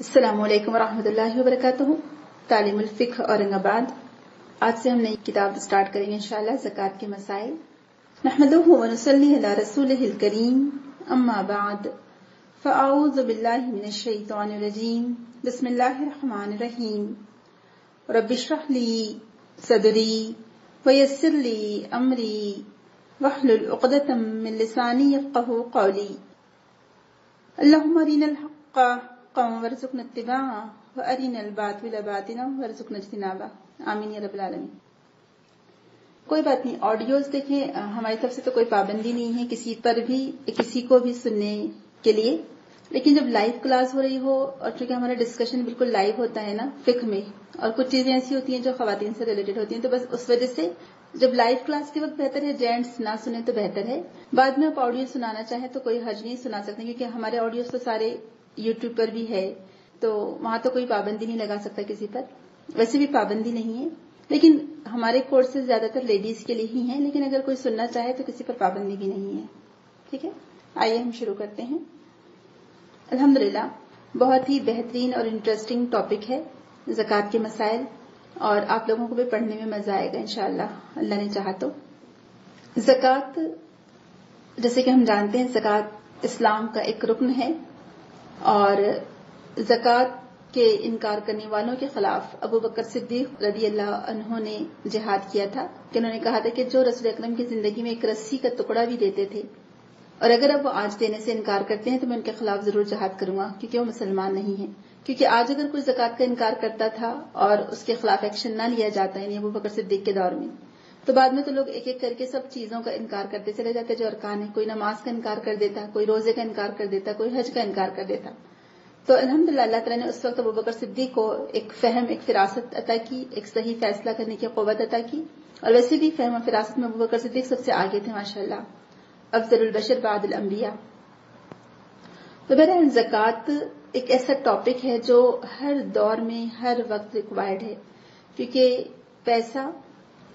वरहमतुल्लाहि वबरकातुहू तालीमुल फ़िक्र औरंगाबाद आज से हम नई किताब स्टार्ट करेंगे इंशाल्लाह, ज़कात के मसाइल। अला रसूलिहिल करीम अम्मा बाद। फ़अऊज़ु बिल्लाहि मिनश शैतानिर रजीम। बिस्मिल्लाहिर रहमानिर रहीम। रब्बि इश्रह ली सदरी व यस्सिर ली अमरी। वहलुल उक़दतम मिन लिसानी क़ौली। अल्लाहुम्मा अरिनल हक़्क़ हक़्क़न वरज़ुक़ना इत्तिबाअह व अरिनल बातिला बातिलन वरज़ुक़ना इज्तिनाबा आमीन या रब्बिल आलमीन। कोई बात नहीं ऑडियोज देखें। हमारी तरफ़ से तो कोई पाबंदी नहीं है किसी पर भी, किसी को भी सुनने के लिए। लेकिन जब लाइव क्लास हो रही हो, और चूँकि हमारा डिस्कशन बिल्कुल लाइव होता है ना फिक में, और कुछ चीज़ें ऐसी होती हैं जो खातन से रिलेटेड होती हैं तो बस उस वजह से जब लाइव क्लास के वक्त बेहतर है जेंट्स ना सुने तो बेहतर है। बाद में आप ऑडियो सुनाना चाहे तो कोई हर्ज नहीं सुना सकते, क्योंकि हमारे ऑडियोज तो सारे यूट्यूब पर भी है तो वहाँ तो कोई पाबंदी नहीं लगा सकता किसी पर। वैसे भी पाबंदी नहीं है, लेकिन हमारे कोर्सेज ज़्यादातर लेडीज़ के लिए ही हैं, लेकिन अगर कोई सुनना चाहे तो किसी पर पाबंदी भी नहीं है। ठीक है? आइए हम शुरू करते हैं। अल्हम्दुलिल्लाह, बहुत ही बेहतरीन और इंटरेस्टिंग टॉपिक है, जक़ात के मसाइल, और आप लोगों को भी पढ़ने में मज़ा आएगा इंशाला अल्लाह ने चाहा तो। जक़ात, जैसे कि हम जानते हैं, जक़ात इस्लाम का एक रुकन है और जक़ात के इनकार करने वालों के खिलाफ अबू बकर सिद्दीक रदी अल्लाह ने जिहाद किया था कि उन्होंने कहा था कि जो रसूल अकरम की ज़िंदगी में एक रस्सी का टुकड़ा भी देते थे, और अगर अब वो आज देने से इनकार करते हैं तो मैं उनके खिलाफ ज़रूर जहाद करूँगा, क्योंकि वो मुसलमान नहीं है। क्योंकि आज अगर कोई जक़ात का इनकार करता था और उसके खिलाफ एक्शन न लिया जाता, यानी अबू बकर सिद्दीक के दौर में तो बाद में तो लोग एक एक करके सब चीज़ों का इनकार करते चले जाते जो अरकान है, कोई नमाज़ का इनकार कर देता, कोई रोज़े का इनकार कर देता, कोई हज का इनकार कर देता। तो अलहमदिल्ला तला ने उस वक्त अबू बकर सिद्दीक को एक फहम, एक फिरासत अता की, एक सही फैसला करने की कुत अता की। और वैसे भी फहम और फिरासत में अबू बकर सिद्दीक सबसे आगे थे, माशाल्लाह। अफजल बशर बादल अम्बिया तो बहरहाल, जक़ात एक ऐसा टॉपिक है जो हर दौर में, हर वक्त रिक्वायर्ड है, क्योंकि पैसा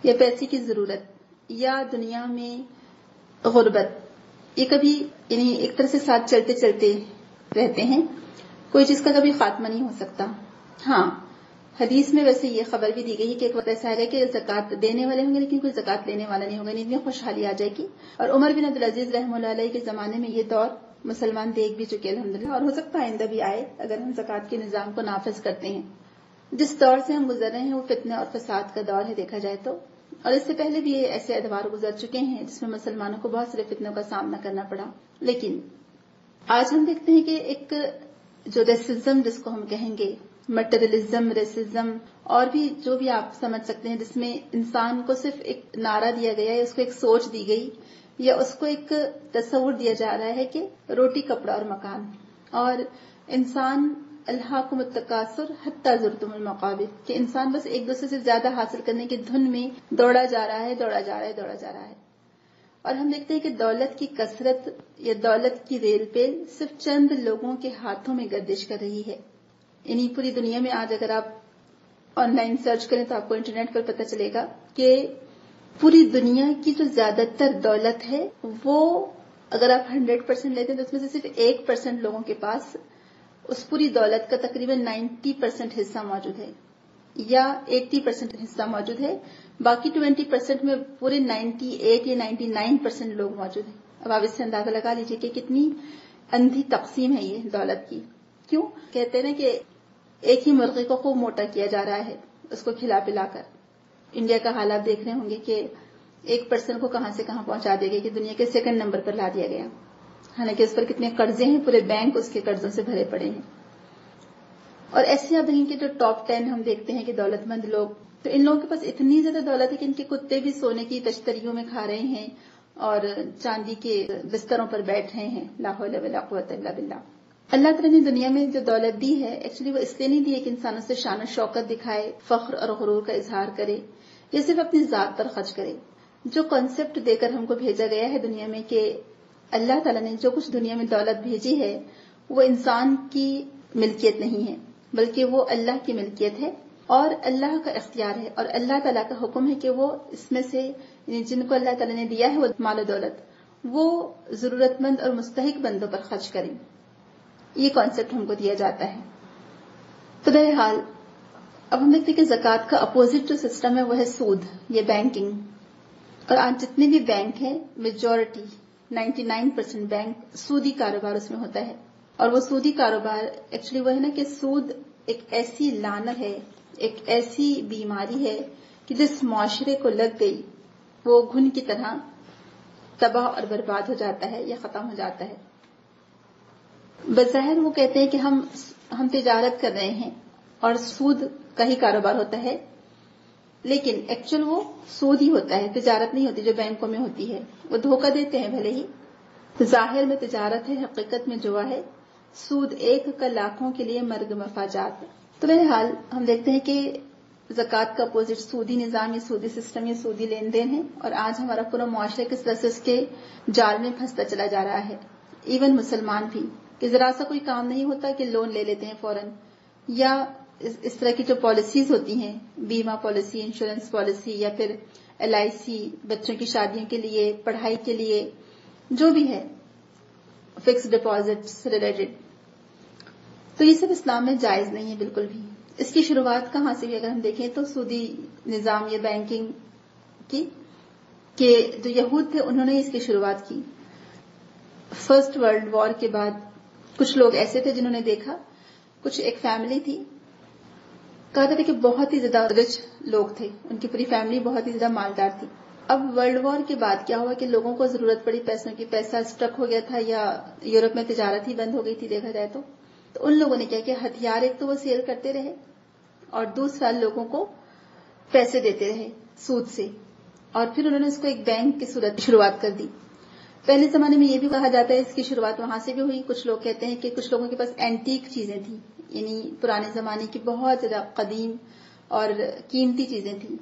या पैसे की ज़रूरत, या दुनिया में गुर्बत। ये कभी, यानी एक तरह से साथ चलते चलते रहते हैं। कोई चीज़ का कभी खात्मा नहीं हो सकता। हाँ हदीस में वैसे ये खबर भी दी गई है कि एक वक्त ऐसा आएगा कि जक़ात देने वाले होंगे, लेकिन कोई जक़ात लेने वाला नहीं होगा इतनी खुशहाली आ जाएगी। और उमर बिन अब्दुल अज़ीज़ रहमल के जमाने में ये दौर मुसलमान देख भी चुके अलहमदिल्ला और हो सकता है आइंदा भी आए, अगर हम जक़ात के निज़ाम को नाफज करते हैं। जिस दौर से हम गुजर रहे हैं, वो फितने और फसाद का दौर है, देखा जाए तो। और इससे पहले भी ये ऐसे अदवार गुजर चुके हैं, जिसमें मुसलमानों को बहुत सारे फितनों का सामना करना पड़ा। लेकिन आज हम देखते हैं कि एक जो रेसिज्म जिसको हम कहेंगे मटेरियलिज्म रेसिज्म और भी जो भी आप समझ सकते हैं, जिसमें इंसान को सिर्फ़ एक नारा दिया गया है, उसको एक सोच दी गई, या उसको एक तस्वुर दिया जा रहा है कि रोटी, कपड़ा और मकान। और इंसान अल्लाह को मुतकासुर हत्ता जुरतुमुल मकाबिर कि इंसान बस एक दूसरे से ज़्यादा हासिल करने की धुन में दौड़ा जा रहा है, दौड़ा जा रहा है, दौड़ा जा रहा है। और हम देखते हैं कि दौलत की कसरत या दौलत की रेल पेल सिर्फ़ चंद लोगों के हाथों में गर्दिश कर रही है। यानी पूरी दुनिया में आज अगर आप ऑनलाइन सर्च करें तो आपको इंटरनेट पर पता चलेगा कि पूरी दुनिया की जो ज़्यादातर दौलत है, वो अगर आप हंड्रेड परसेंट लेते हैं तो उसमें से सिर्फ़ एक परसेंट लोगों के पास उस पूरी दौलत का तकरीबन नाइन्टी परसेंट हिस्सा मौजूद है, या एट्टी परसेंट हिस्सा मौजूद है। बाकी ट्वेंटी परसेंट में पूरे नाइन्टी एट या नाइन्टी नाइन परसेंट लोग मौजूद हैं। अब आप इससे अंदाज़ा लगा लीजिए कि कितनी अंधी तकसीम है ये दौलत की। क्यों? कहते हैं कि एक ही मुर्गे को खूब मोटा किया जा रहा है, उसको खिला पिलाकर। इंडिया का हालात देख रहे होंगे कि एक पर्सन को कहाँ से कहाँ पहुँचा दिया गया कि दुनिया के सेकंड नंबर पर ला दिया गया। हालाँकि उस पर कितने कर्जे हैं, पूरे बैंक उसके कर्जों से भरे पड़े हैं। और ऐसे आप देखेंगे जो टॉप टेन हम देखते हैं कि दौलतमंद लोग तो इन लोगों के पास इतनी ज़्यादा दौलत है कि इनके कुत्ते भी सोने की तश्तरियों में खा रहे हैं और चांदी के बिस्तरों पर बैठ रहे हैं। लाहौल बिल्ला अल्लाह तला ने दुनिया में जो दौलत दी है एक्चुअली वो इसलिए नहीं दी है कि इंसानों से शान शौकत दिखाए, फख्र और गुरूर का इजहार करे, या सिर्फ़ अपनी जात पर खर्च करे। जो कॉन्सेप्ट देकर हमको भेजा गया है दुनिया में कि अल्लाह ताला ने जो कुछ दुनिया में दौलत भेजी है, वो इंसान की मिल्कियत नहीं है, बल्कि वो अल्लाह की मिल्कियत है और अल्लाह का इख्तियार है और अल्लाह ताला का हुक्म है कि वो इसमें से जिनको अल्लाह ताला ने दिया है वो माल दौलत, वो जरूरतमंद और मुस्तक बंदों पर खर्च करें। ये कॉन्सेप्ट हमको दिया जाता है। तो बहरहाल, अब हम देखते हैं कि जक़ात का अपोजिट जो सिस्टम है, वो है सूद, ये बैंकिंग और आज जितने भी बैंक हैं मेजोरिटी 99 परसेंट बैंक सूदी कारोबार उसमें होता है। और वो सूदी कारोबार एक्चुअली वो है ना कि सूद एक ऐसी लानत है, एक ऐसी बीमारी है कि जिस मुआशरे को लग गई, वो घुन की तरह तबाह और बर्बाद हो जाता है या खत्म हो जाता है। बजाहिर वो कहते हैं कि हम हम तिजारत कर रहे हैं और सूद का ही कारोबार होता है। लेकिन एक्चुअल वो सूद ही होता है, तिजारत नहीं होती जो बैंकों में होती है। वो धोखा देते हैं भले ही। ज़ाहिर में तिजारत है, हकीकत में जुआ है। सूद एक का लाखों के लिए मर्ग मफाजात। तो बहरहाल, हम देखते हैं कि जक़ात का अपोजिट सूदी निज़ाम या सूदी सिस्टम या सूदी लेन देन है, और आज हमारा पूरा मुआशरा किस तरह से जाल में फंसता चला जा रहा है। इवन मुसलमान भी। कि जरा सा कोई काम नहीं होता कि लोन ले लेते हैं फ़ौरन, या इस, इस तरह की जो पॉलिसीज़ होती हैं बीमा पॉलिसी इंश्योरेंस पॉलिसी या फिर एलआईसी बच्चों की शादियों के लिए पढ़ाई के लिए जो भी है फिक्स डिपॉजिट रिलेटेड तो ये सब इस्लाम में जायज़ नहीं है बिल्कुल भी। इसकी शुरुआत कहाँ से अगर हम देखें तो सूदी निज़ाम या बैंकिंग की कि जो यहूद थे उन्होंने इसकी शुरुआत की। फ़र्स्ट वर्ल्ड वॉर के बाद कुछ लोग ऐसे थे जिन्होंने देखा कुछ एक फैमिली थी कहा था कि बहुत ही ज़्यादा रिच लोग थे। उनकी पूरी फैमिली बहुत ही ज़्यादा मालदार थी। अब वर्ल्ड वॉर के बाद क्या हुआ कि लोगों को ज़रूरत पड़ी पैसों की। पैसा स्ट्रक हो गया था या यूरोप में तिजारत ही बंद हो गई थी, देखा जाए तो। तो उन लोगों ने क्या किया? हथियार एक तो वो सेल करते रहे और दूसरा लोगों को पैसे देते रहे सूद से। और फिर उन्होंने इसको एक बैंक की सूरत शुरुआत कर दी। पहले जमाने में ये भी कहा जाता है, इसकी शुरुआत वहाँ से भी हुई। कुछ लोग कहते हैं कि कुछ लोगों के पास एंटीक चीज़ें थी। यानी पुराने जमाने की बहुत ज़्यादा कदीम और कीमती चीज़ें थी।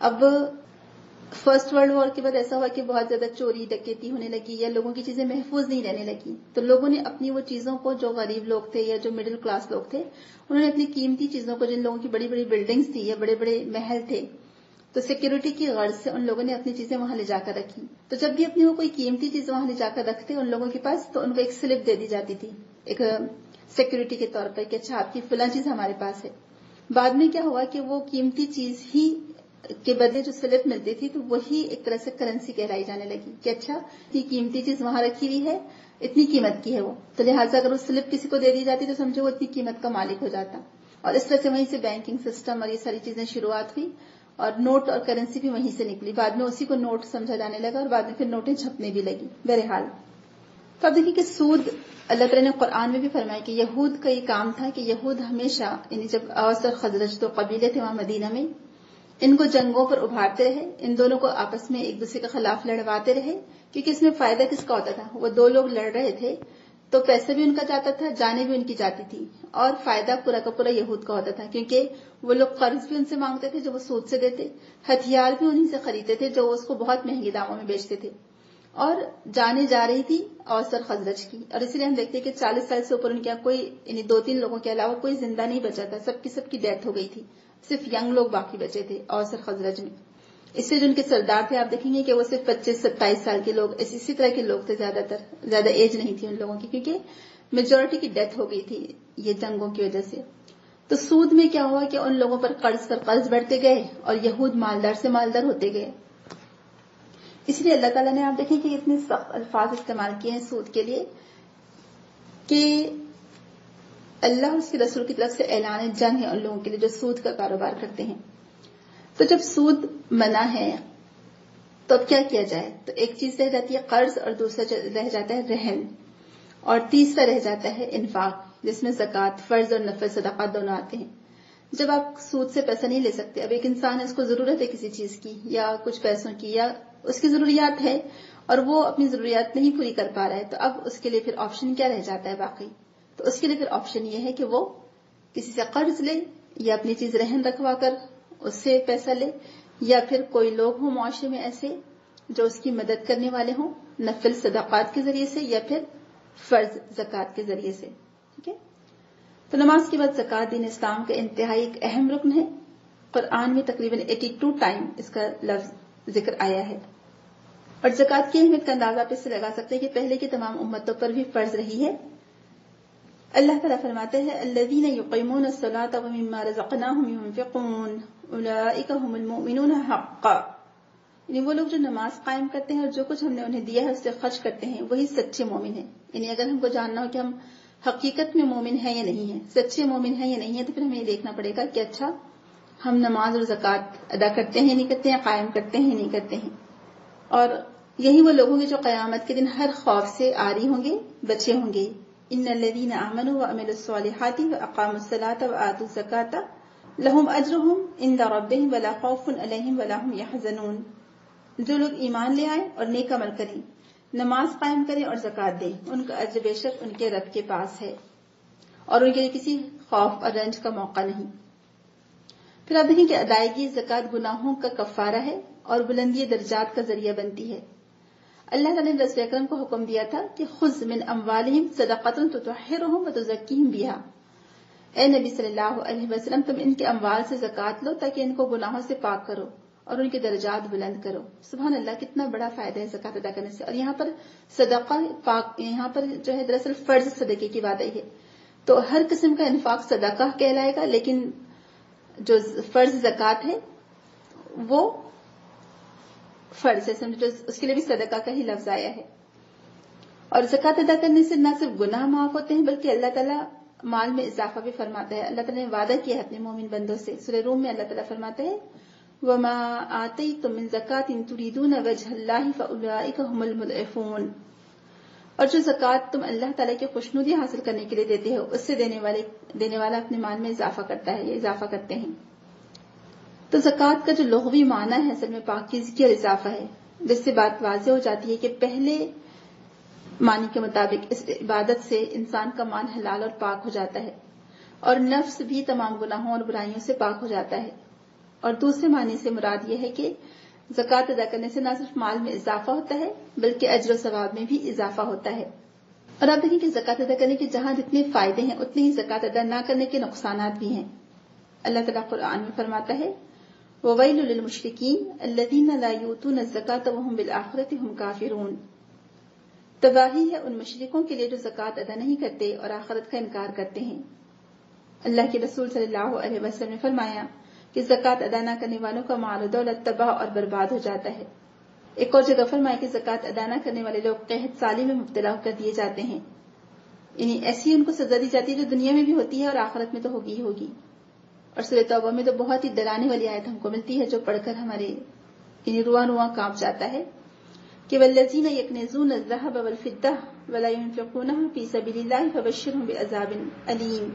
अब फ़र्स्ट वर्ल्ड वॉर के बाद ऐसा हुआ कि बहुत ज़्यादा चोरी, डकैती होने लगी या लोगों की चीज़ें महफूज नहीं रहने लगी। तो लोगों ने अपनी वो चीज़ों को, जो गरीब लोग थे या जो मिडिल क्लास लोग थे, उन्होंने अपनी कीमती चीज़ों को, जिन लोगों की बड़ी बड़ी बिल्डिंग्स थी या बड़े बड़े महल थे तो सिक्योरिटी की गर्ज से उन लोगों ने अपनी चीज़ें वहाँ ले जाकर रखी। तो जब भी अपनी वो कोई कीमती चीज़ वहाँ ले जाकर रखते उन लोगों के पास तो उनको एक स्लिप दे दी जाती थी। एक सिक्योरिटी के तौर पर कि अच्छा आपकी फिला चीज़ हमारे पास है। बाद में क्या हुआ कि वो कीमती चीज़ ही, के बदले जो स्लिप मिलती थी तो वही एक तरह से करेंसी कहलाई जाने लगी कि अच्छा ये कीमती चीज़ वहाँ रखी हुई है, इतनी कीमत की है वो। तो लिहाजा अगर वो स्लिप किसी को दे दी जाती तो समझो वो इतनी कीमत का मालिक हो जाता। और इस तरह से वहीं से बैंकिंग सिस्टम और ये सारी चीज़ें शुरुआत हुई। और नोट और करेंसी भी वहीं से निकली। बाद में उसी को नोट समझा जाने लगा और बाद में फिर नोटें छपने भी लगी। बहरहाल। तो अब देखिए कि सूद, अल्लाह तला ने कुरान में भी फरमाया कि यहूद का ये काम था कि यहूद हमेशा, यानी जब अवस और खजरज दो कबीले थे वहाँ मदीना में, इनको जंगों पर उभारते रहे, इन दोनों को आपस में एक दूसरे के खिलाफ लड़वाते रहे, क्योंकि इसमें फ़ायदा किसका होता था? वो दो लोग लड़ रहे थे तो पैसे भी उनका जाता था, जाने भी उनकी जाती थी। और फ़ायदा पूरा का पूरा यहूद का होता था, क्योंकि वो लोग कर्ज भी उनसे मांगते थे, जो वो सूद से देते, हथियार भी उन्हीं से खरीदते थे, जो उसको बहुत महँगे दामों में बेचते थे। और जाने जा रही थी अवसर खजरज की। और इसलिए हम देखते हैं कि चालीस साल से ऊपर उनके यहाँ कोई, यानी दो तीन लोगों के अलावा कोई ज़िंदा नहीं बचा था, सबकी सबकी डेथ हो गई थी। सिर्फ़ यंग लोग बाकी बचे थे अवसर खजरज में। इससे जो उनके सरदार थे, आप देखेंगे कि वो सिर्फ़ पच्चीस, सत्ताईस साल के लोग, इसी तरह के लोग थे ज़्यादातर, ज़्यादा एज नहीं थी उन लोगों की, क्योंकि मेजोरिटी की डेथ हो गई थी ये जंगों की वजह से। तो सूद में क्या हुआ कि उन लोगों पर कर्ज पर कर्ज बढ़ते गए और यहूद मालदार से मालदार होते गए। इसलिए अल्लाह ताला ने, आप देखें कि इतने सख्त अल्फाज इस्तेमाल किए हैं सूद के लिए कि अल्लाह उसके रसूल की तरफ़ से ऐलान जंग है उन लोगों के लिए जो सूद का कारोबार करते हैं। तो जब सूद मना है तो अब क्या किया जाए? तो एक चीज़ रह जाती है कर्ज और दूसरा रह जाता है रहन और तीसरा रह जाता है इन्फाक, जिसमें जक़ात, फ़र्ज़ और नफल सदाकत दोनों आते हैं। जब आप सूद से पैसा नहीं ले सकते, अब एक इंसान है, उसको ज़रूरत है किसी चीज़ की, या कुछ पैसों की, या उसकी जरूरियात है, और वो अपनी जरूरियात नहीं पूरी कर पा रहा है तो अब उसके लिए फिर ऑप्शन क्या रह जाता है बाकी? तो उसके लिए फिर ऑप्शन ये है कि वो किसी से कर्ज ले, या अपनी चीज़ रहन रखवा कर उससे पैसा ले, या फिर कोई लोग हों मुआशरे में ऐसे जो उसकी मदद करने वाले हों, नफिल सदाकत के ज़रिए से, या फिर फ़र्ज़ जक़ात के ज़रिए से, ठीक है? तो नमाज़ के बाद जक़ात दिन इस्लाम का इंतहाई एक अहम रुकन है। कुरान में तकरीबन 82 टाइम इसका लफ्ज ज़िक्र आया है। और जक़ात की अहमियत का अंदाज़ा आप इससे लगा सकते हैं कि पहले की तमाम उम्मतों पर भी फ़र्ज़ रही है। अल्लाह तला फरमाते हैं, अल्लज़ीन युक़ीमून अस्सलात व मिम्मा रज़क़नाहुम युनफ़िक़ून उलाइका हुमुल मुमिनून हक़्क़ा. वो लोग जो नमाज़ कायम करते हैं और जो कुछ हमने उन्हें दिया है, उससे खर्च करते हैं, वही सच्चे मोमिन हैं। यानी अगर हमको जानना हो कि हम हकीकत में मोमिन है या नहीं है, सच्चे मोमिन है या नहीं है तो फिर हमें ये देखना पड़ेगा कि अच्छा हम नमाज़ और जक़ात अदा करते हैं नहीं करते हैं, कायम करते हैं नहीं करते हैं। और यही वो लोग होंगे जो कयामत के दिन हर खौफ से आरी होंगे, बचे होंगे। इन लदीन आमनु व अमिलसालिहाती व अकामसलात व आतु ज़काता लहुम अजरुहुम इन रब्बिहिम वला खौफुन अलैहिम वला हुम यहज़नून जो लोग ईमान ले आए और नेक अमल करें नमाज़ कायम करें और जक़ात दें उनका अज्र बेशक उनके रब के पास है और उनके लिए किसी खौफ और रंज का मौका नहीं फिर आप देखें कि अदायगी जक़ात गुनाहों का कफारा है और बुलंदी दर्जात का ज़रिया बनती है अल्लाह ताला ने रसूल अकरम को हुक्म दिया था कि खुज मिन अमवालिहिम सदक़तुन तुतहिरुहुम व तुज़क्कीहिम बिहा। ए नबी सल्लल्लाहु अलैहि वसल्लम, तुम इनके अमवाल से जक़ात लो ताकि इनको गुनाहों से पाक करो और उनके दर्जात बुलंद करो। सुबह अल्लाह कितना बड़ा फ़ायदा है जक़ात अदा करने से। और यहाँ पर सदका पाक, यहाँ पर जो है दरअसल फ़र्ज़ सदके की आई है। तो हर किस्म का इन्फाक सदका कहलाएगा, लेकिन जो फ़र्ज़ जक़ात है, वो फ़र्ज़ है, समझो उसके लिए भी सदका का ही लफ्ज आया है। और जक़ात अदा करने से न सिर्फ़ गुनाह माफ़ होते हैं, बल्कि अल्लाह ताला माल में इजाफा भी फरमाता है। अल्लाह ताला ने वादा किया है अपने मोमिन बंदों से। सुरह रूम में अल्लाह ताला फरमाते हैं, वमा आते तुम मिन जक़ात इन तुरीदून मुदइफून और जो जक़ात तुम अल्लाह ताला की खुशनुदी हासिल करने के लिए देते हो, उससे देने वाले, देने वाला अपने माल में इजाफा करता है, ये इजाफा करते हैं। तो जक़ात का जो लोहवी माना है असल में पाकिजगी और इजाफा है। जिससे बात वाज हो जाती है कि पहले मानी के मुताबिक इस इबादत से इंसान का मान हलाल और पाक हो जाता है और नफ्स भी तमाम गुनाहों और बुराइयों से पाक हो जाता है। और दूसरे मानी से मुराद यह है कि जक़ात अदा करने से न सिर्फ़ माल में इजाफा होता है, बल्कि अजर सवाब में भी इजाफा होता है। और आप देखें कि जक़ात अदा करने के जहाँ जितने फ़ायदे हैं, उतने ही जक़ात अदा न करने के नुकसान भी हैं। अल्लाह तला कुरान में फरमाता है ववैलमुशरकिन अल्लदीन ला यूतून ज़कात वहुम बिल आखिरति काफिरून तबाही है उन मुशरिकों के लिए जो जक़ात अदा नहीं करते और आखिरत का इनकार करते हैं अल्लाह के रसूल सल्लल्लाहु अलैहि वसल्लम ने फरमाया कि जक़ात अदा न करने वालों का माल दौलत तबाह और बर्बाद हो जाता है एक और जगह फरमाया कि जक़ात अदा न करने वाले लोग कहत साली में मुब्तला कर दिए जाते हैं यानी ऐसी उनको सजा दी जाती है जो दुनिया में भी होती है और आखिरत में तो होगी ही होगी और सुरह तौबा में तो बहुत ही डराने वाली आयत हमको मिलती है जो पढ़कर हमारे रुआ रुआ काँप जाता है कि वल्लजीन यकनजून ज़हब वल फिद्दा वला युनफिकूनहा फ़ी सबीलिल्लाह फबश्शिरहुम बिअज़ाबिन अलीम।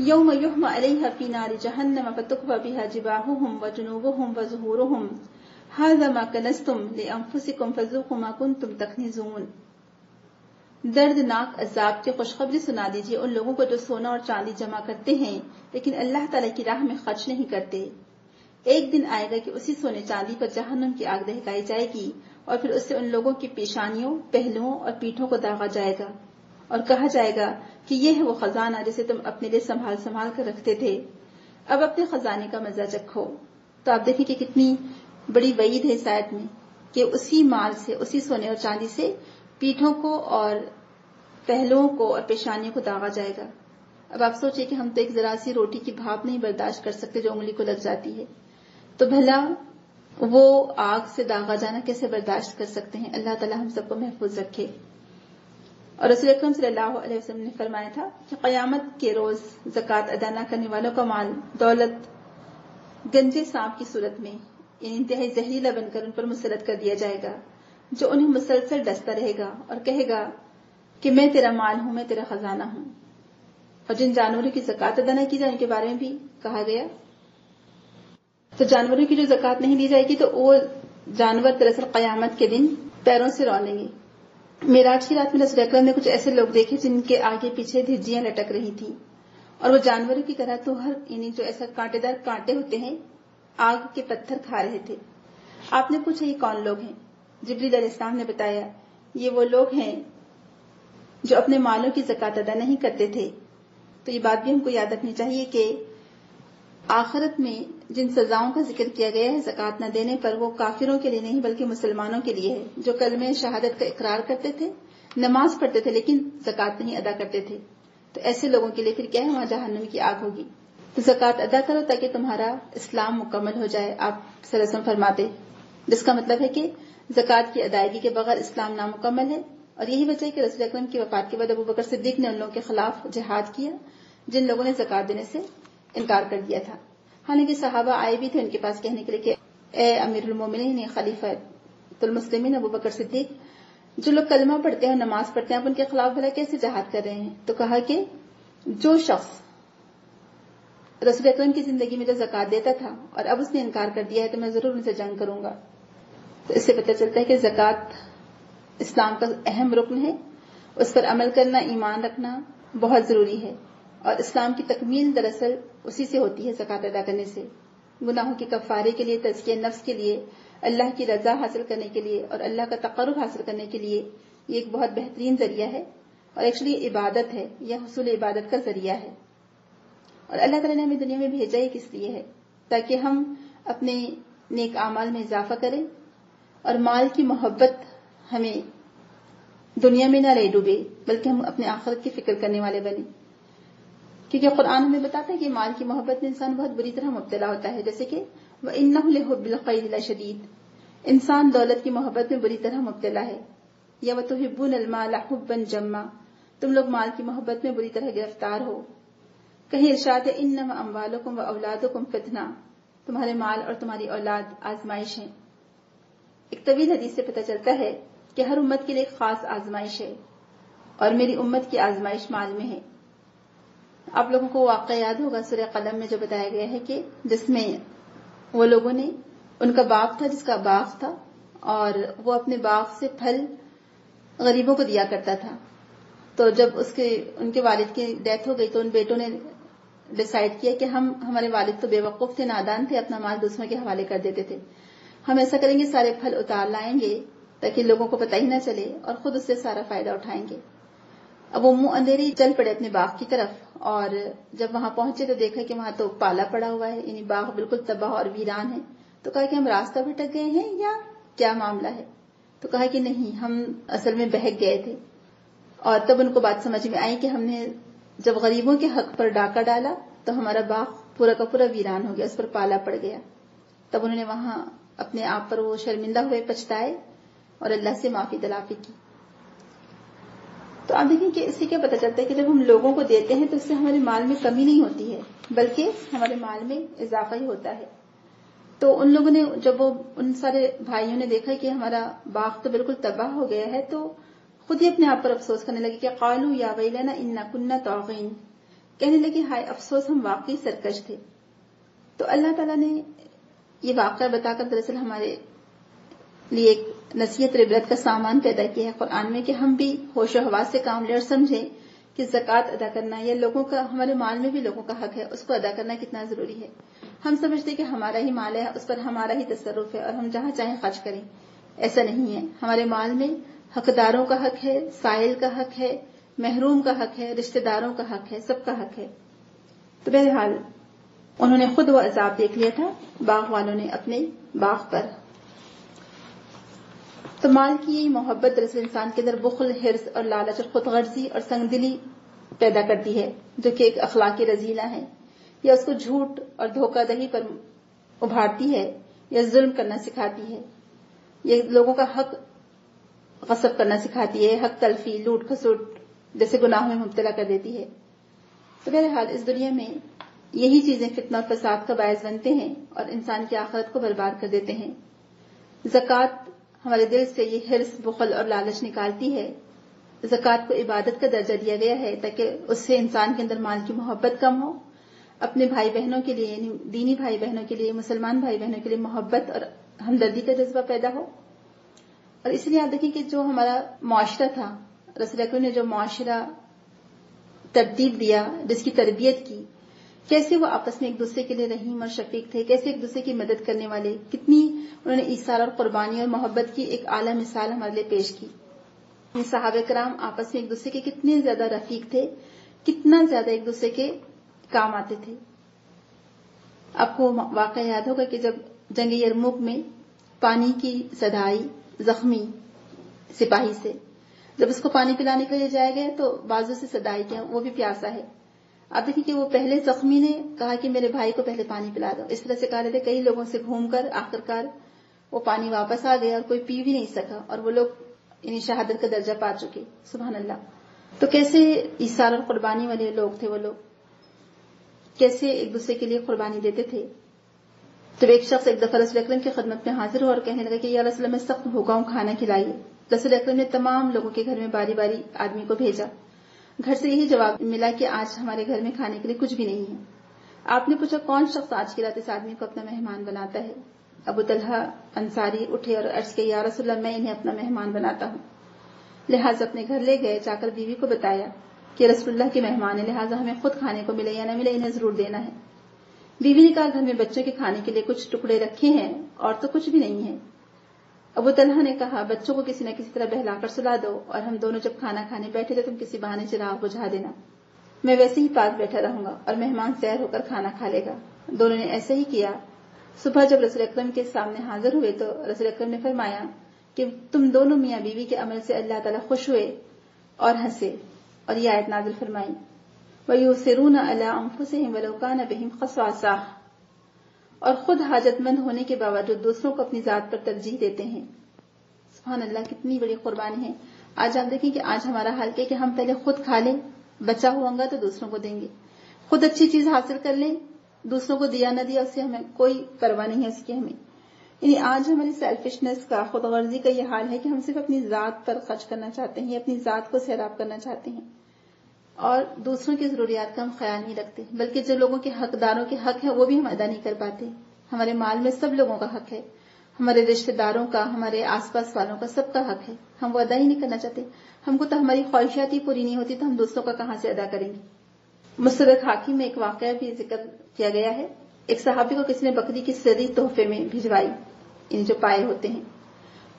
यौम युहमा अलैहा फ़ी नारि जहन्नम फतुकवा बिहा जिबाहुहुम व जुनूबुहुम व ज़ुहूरुहुम। हाज़ा मा कनस्तुम लिअनफुसिकुम फज़ूक़ू मा कुंतुम तकनिजून दर्दनाक अजाब की खुशखबरी सुना दीजिए। उन लोगों को जो सोना और चांदी जमा करते हैं, लेकिन अल्लाह ताला की राह में खर्च नहीं करते। एक दिन आएगा कि उसी सोने चांदी पर जहन्नम की आग दहकाई जाएगी और फिर उससे उन लोगों की पेशानियों, पहलुओं और पीठों को दागा जाएगा और कहा जाएगा कि यह है वो खजाना जिसे तुम अपने लिए संभाल संभाल कर रखते थे। अब अपने खजाने का मज़ा चखो। तो आप देखें कि कितनी बड़ी वईद है आयत में, कि उसी माल से, उसी सोने और चांदी से पीठों को और पहलुओं को और पेशानियों को दागा जाएगा। अब आप सोचिए कि हम तो एक जरा सी रोटी की भाप नहीं बर्दाश्त कर सकते जो उंगली को लग जाती है। तो भला वो आग से दागा जाना कैसे बर्दाश्त कर सकते हैं? अल्लाह ताला हम सबको महफूज रखे। और रसूल अकरम वसल्लम ने फरमाया था कि कयामत के रोज जक़ात अदा न करने वालों का माल दौलत गंजे सांप की सूरत में इंतहाई जहरीला बनकर उन पर मुसलत कर दिया जाएगा। जो उन्हें मुसलसल डसता रहेगा और कहेगा कि मैं तेरा माल हूँ, मैं तेरा खजाना हूँ। और जिन जानवरों की जक़ात अदा नहीं की जाए उनके बारे में भी कहा गया तो जानवरों की जो जक़ात नहीं दी जाएगी तो वो जानवर दरअसल कयामत के दिन पैरों से रौनेंगे। मेराज की रात में रसूल ने कुछ ऐसे लोग देखे जिनके आगे पीछे धिज्जियाँ लटक रही थी। और वो जानवरों की तरह तो हर, यानी जो ऐसा कांटेदार कांटे होते हैं, आग के पत्थर खा रहे थे। आपने पूछा ये कौन लोग हैं? जिब्रील इस्लाम ने बताया, ये वो लोग हैं जो अपने मालों की जक़ात अदा नहीं करते थे। तो ये बात भी हमको याद रखनी चाहिए कि आखिरत में जिन सजाओं का ज़िक्र किया गया है, जक़ात न देने पर वो काफिरों के लिए नहीं, बल्कि मुसलमानों के लिए है, जो कल में शहादत का इकरार करते थे, नमाज़ पढ़ते थे, लेकिन जक़ात नहीं अदा करते थे। तो ऐसे लोगों के लिए फिर क्या है? वहाँ जहन्नम की आग होगी। तो जक़ात अदा करो ताकि तुम्हारा इस्लाम मुकम्मल हो जाए। आप सरसम फरमाते। जिसका मतलब है कि जक़ात की अदायगी के बगैर इस्लाम नामुकम्मल है। और यही वजह है कि रसूल अकरम की वफात के बाद अबू बकर सिद्दीक ने उन लोगों के खिलाफ जिहाद किया, जिन लोगों ने जक़ात देने से इनकार कर दिया था। हालाँकि सहाबा आए भी थे उनके पास कहने के लिए कि, ए अमीरमिन खलीफा मुस्लिम अबू बकर सिद्दीक, जो लोग कलमा पढ़ते हैं और नमाज़ पढ़ते हैं उनके खिलाफ भला कैसे जहाद कर रहे हैं? तो कहा कि, जो शख्स रसूल अकरम की ज़िंदगी में जो जक़ात देता था और अब उसने इनकार कर दिया है तो मैं ज़रूर उनसे जंग करूँगा। तो इससे पता चलता है कि जक़ात इस्लाम का अहम रुकन है। उस पर अमल करना, ईमान रखना बहुत ज़रूरी है। और इस्लाम की तकमील दरअसल उसी से होती है जक़ात अदा करने से। गुनाहों के कफारे के लिए, तजकिया नफ्स के लिए, अल्लाह की रजा हासिल करने के लिए और अल्लाह का तकर्रब हासिल करने के लिए ये एक बहुत बेहतरीन ज़रिया है। और एक्चुअली इबादत है, यह हसूल इबादत का ज़रिया है। और अल्लाह तला ने हमें दुनिया में भेजा ही किस लिए है? ताकि हम अपने नेक अमाल में इजाफा करें और माल की मोहब्बत हमें दुनिया में न रह डूबे, बल्कि हम अपने आखिरत की फ़िक्र करने वाले बने। क्योंकि कुरान हमें बताता है कि माल की मोहब्बत में इंसान बहुत बुरी तरह मुबतला होता है। जैसे कि, वह इन्ना शदीद। इंसान दौलत की मोहब्बत में बुरी तरह मुबतला है। या वह तो हिब्बुन अलमाल जम्मा। तुम लोग माल की मोहब्बत में बुरी तरह गिरफ़्तार हो। कहीं इर्शाद इन अम्बालकुम व औलादकुम फितना। तुम्हारे माल और तुम्हारी औलाद आजमाइश है। एक तवील हदीस से पता चलता है कि हर उम्मत के लिए एक खास आजमाइश है और मेरी उम्मत की आजमाइश माल में है आप लोगों को वाक़ याद होगा सूर्य कलम में जो बताया गया है कि जिसमें वो लोगों ने उनका बाग था जिसका बाग था और वो अपने बाग से फल गरीबों को दिया करता था तो जब उसके उनके वालिद की डेथ हो गई तो उन बेटों ने डिसाइड किया कि हम हमारे वालिद तो बेवकूफ़ थे नादान थे अपना माल दूसरों के हवाले कर देते थे हम ऐसा करेंगे, सारे फल उतार लाएँगे, ताकि लोगों को पता ही ना चले और खुद उससे सारा फ़ायदा उठाएँगे। अब वो मुँह अंधेरी चल पड़े अपने बाग की तरफ़, और जब वहाँ पहुँचे तो देखा कि वहाँ तो पाला पड़ा हुआ है। यानी बाग, बिल्कुल तबाह और वीरान है। तो कहा कि हम रास्ता भटक गए हैं या क्या मामला है? तो कहा कि नहीं, हम असल में बहक गए थे। और तब उनको बात समझ में आई कि हमने जब गरीबों के हक पर डाका डाला तो हमारा बाग पूरा का पूरा वीरान हो गया, उस पर पाला पड़ गया। तब उन्होंने वहाँ अपने आप पर वो शर्मिंदा हुए, पछताए और अल्लाह से माफ़ी तलाफी की। तो आप देखें कि इससे क्या पता चलता है कि जब हम लोगों को देते हैं तो इससे हमारे माल में कमी नहीं होती है, बल्कि हमारे माल में इजाफा ही होता है। तो उन लोगों ने, जब वो, उन सारे भाइयों ने देखा कि हमारा बाग तो बिल्कुल तबाह हो गया है तो खुद ही अपने आप पर अफसोस करने लगे कि कालू या वैलना इन्ना कुन्ना तोगीन। कहने लगे, हाय, अफसोस, हम वाकई सरकश थे। तो अल्लाह तला ने ये वाक़ बताकर दरअसल हमारे लिए एक नसीहत इबरत का सामान पैदा किया है कुरान में कि हम भी होश हवास से काम ले और समझें कि जक़ात अदा करना या लोगों का, हमारे माल में भी लोगों का हक है, उसको अदा करना कितना ज़रूरी है। हम समझते हैं कि हमारा ही माल है, उस पर हमारा ही तसरुफ है और हम जहाँ चाहें खर्च करें। ऐसा नहीं है। हमारे माल में हकदारों का हक है, साहिल का हक है, महरूम का हक है, रिश्तेदारों का हक है, सबका हक है। तो बहरहाल उन्होंने खुद वो अजाब देख लिया था। बाग वालों ने अपने बाग पर। तो माल की यही मोहब्बत दरअसल इंसान के अंदर बुखल, हिर्स और लालच और खुदगर्जी और संगदिली पैदा करती है, जो कि एक अखलाकी रजीला है। या उसको झूठ और धोखाधही पर उभारती है, या जुल्म करना सिखाती है। ये लोगों का हक गसब करना सिखाती है, हक, तलफी लूट खसूट जैसे गुनाहों में मुबतला कर देती है। तो बहरहाल इस दुनिया में यही चीज़ें फितना और फसाद का बायस बनते हैं और इंसान की आखिरत को बर्बाद कर देते हैं। जक़ात हमारे दिल से ये हिर्स, बुखल और लालच निकालती है। जक़ात को इबादत का दर्जा दिया गया है ताकि उससे इंसान के अंदर माल की मोहब्बत कम हो। अपने भाई बहनों के लिए दीनी भाई बहनों के लिए, मुसलमान भाई बहनों के लिए मोहब्बत और हमदर्दी का जज्बा पैदा हो। और इसलिए आप देखिए कि जो हमारा मुआशरा था रसूल ने जो मुआशरा तरतीब दिया, जिसकी तरबियत की कैसे वो आपस में एक दूसरे के लिए रहीम और शफीक थे? कैसे एक दूसरे की मदद करने वाले? कितनी उन्होंने ईसार और कुर्बानी और मोहब्बत की एक आला मिसाल हमारे लिए पेश की। साहब कराम आपस में एक दूसरे के कितने ज़्यादा रफीक थे? कितना ज़्यादा एक दूसरे के काम आते थे? आपको वाक़ याद होगा कि जब जंग यरमुक में पानी की सदाई, जख्मी सिपाही से, जब उसको पानी पिलाने के लिए जाया गया तो बाजू से सदाई क्या, वो भी प्यासा है। अब देखिए कि वो पहले जख्मी ने कहा कि मेरे भाई को पहले पानी पिला दो। इस तरह से कह रहे थे कई लोगों से घूमकर, आखिरकार वो पानी वापस आ गया और कोई पी भी नहीं सका और वो लोग इन्हें शहादत का दर्जा पा चुके। सुबह अल्लाह तो कैसे ईसार और कुर्बानी वाले लोग थे वो लोग? कैसे एक दूसरे के लिए कुर्बानी देते थे? जब एक शख्स एक दफ़ा रसूल अक्रम की खदमत में हाजिर हुआ और कहने लगा कि या रसूल सख्त भूखा हूँ, खाना खिलाइए। रसूल अक्रम ने तमाम लोगों के घर में बारी बारी आदमी को भेजा। घर से यही जवाब मिला कि आज हमारे घर में खाने के लिए कुछ भी नहीं है। आपने पूछा कौन शख्स आज की रात इस आदमी को अपना मेहमान बनाता है? अबू तलहा, अंसारी उठे और अर्ज़ के या रसुल्ला मैं इन्हें अपना मेहमान बनाता हूँ। लिहाजा अपने घर ले गए, जाकर बीवी को बताया कि रसुल्ला के मेहमान है, लिहाजा हमें खुद खाने को मिले या न मिले, इन्हें ज़रूर देना है। बीवी ने कहा, घर में बच्चों के खाने के लिए कुछ टुकड़े रखे हैं और तो कुछ भी नहीं है। अबू तलहा ने कहा, बच्चों को किसी न किसी तरह बहलाकर सुला दो और हम दोनों जब खाना खाने बैठे थे तुम किसी बहाने चिराग बुझा देना। मैं वैसे ही पास बैठा रहूँगा और मेहमान सैर होकर खाना खा लेगा। दोनों ने ऐसे ही किया। सुबह जब रसूल अक्रम के सामने हाजिर हुए तो रसूल अक्रम ने फरमाया कि तुम दोनों मियाँ बीवी के अमल से अल्लाह तला खुश हुए और हंसे और यह आयत नाजिल फरमाई, वयूसिरून अला अंफुसिहिम वलौकान बिहिम खसासा। और खुद हाजतमंद होने के बावजूद दूसरों को अपनी जात पर तरजीह देते हैं। सुबहान अल्लाह कितनी बड़ी कुर्बानी है। आज आप देखें कि आज हमारा हाल के कि हम पहले खुद खा लें, बचा हुआ तो दूसरों को देंगे। खुद अच्छी चीज़ हासिल कर लें, दूसरों को दिया न दिया, उससे हमें कोई परवाह नहीं है उसकी हमें। यानी आज हमारी सेल्फिशनेस का खुद गर्जी का यह हाल है कि हम सिर्फ़ अपनी जात पर खर्च करना चाहते हैं, अपनी जात को सैराब करना चाहते हैं। और दूसरों की जरूरियात का हम ख्याल नहीं रखते, बल्कि जो लोगों के हकदारों के हक है, वो भी हम अदा नहीं कर पाते। हमारे माल में सब लोगों का हक है, हमारे रिश्तेदारों का, हमारे आसपास वालों का सबका हक है। हम वो अदा ही नहीं करना चाहते। हमको तो हमारी ख्वाहिशात ही पूरी नहीं होती तो हम दूसरों का कहाँ से अदा करेंगे? मुस्तक हाकिम में एक वाकया भी ज़िक्र किया गया है। एक सहाबी को किसी ने बकरी की सदी तोहफे में भिजवाई इन जो पाए होते हैं।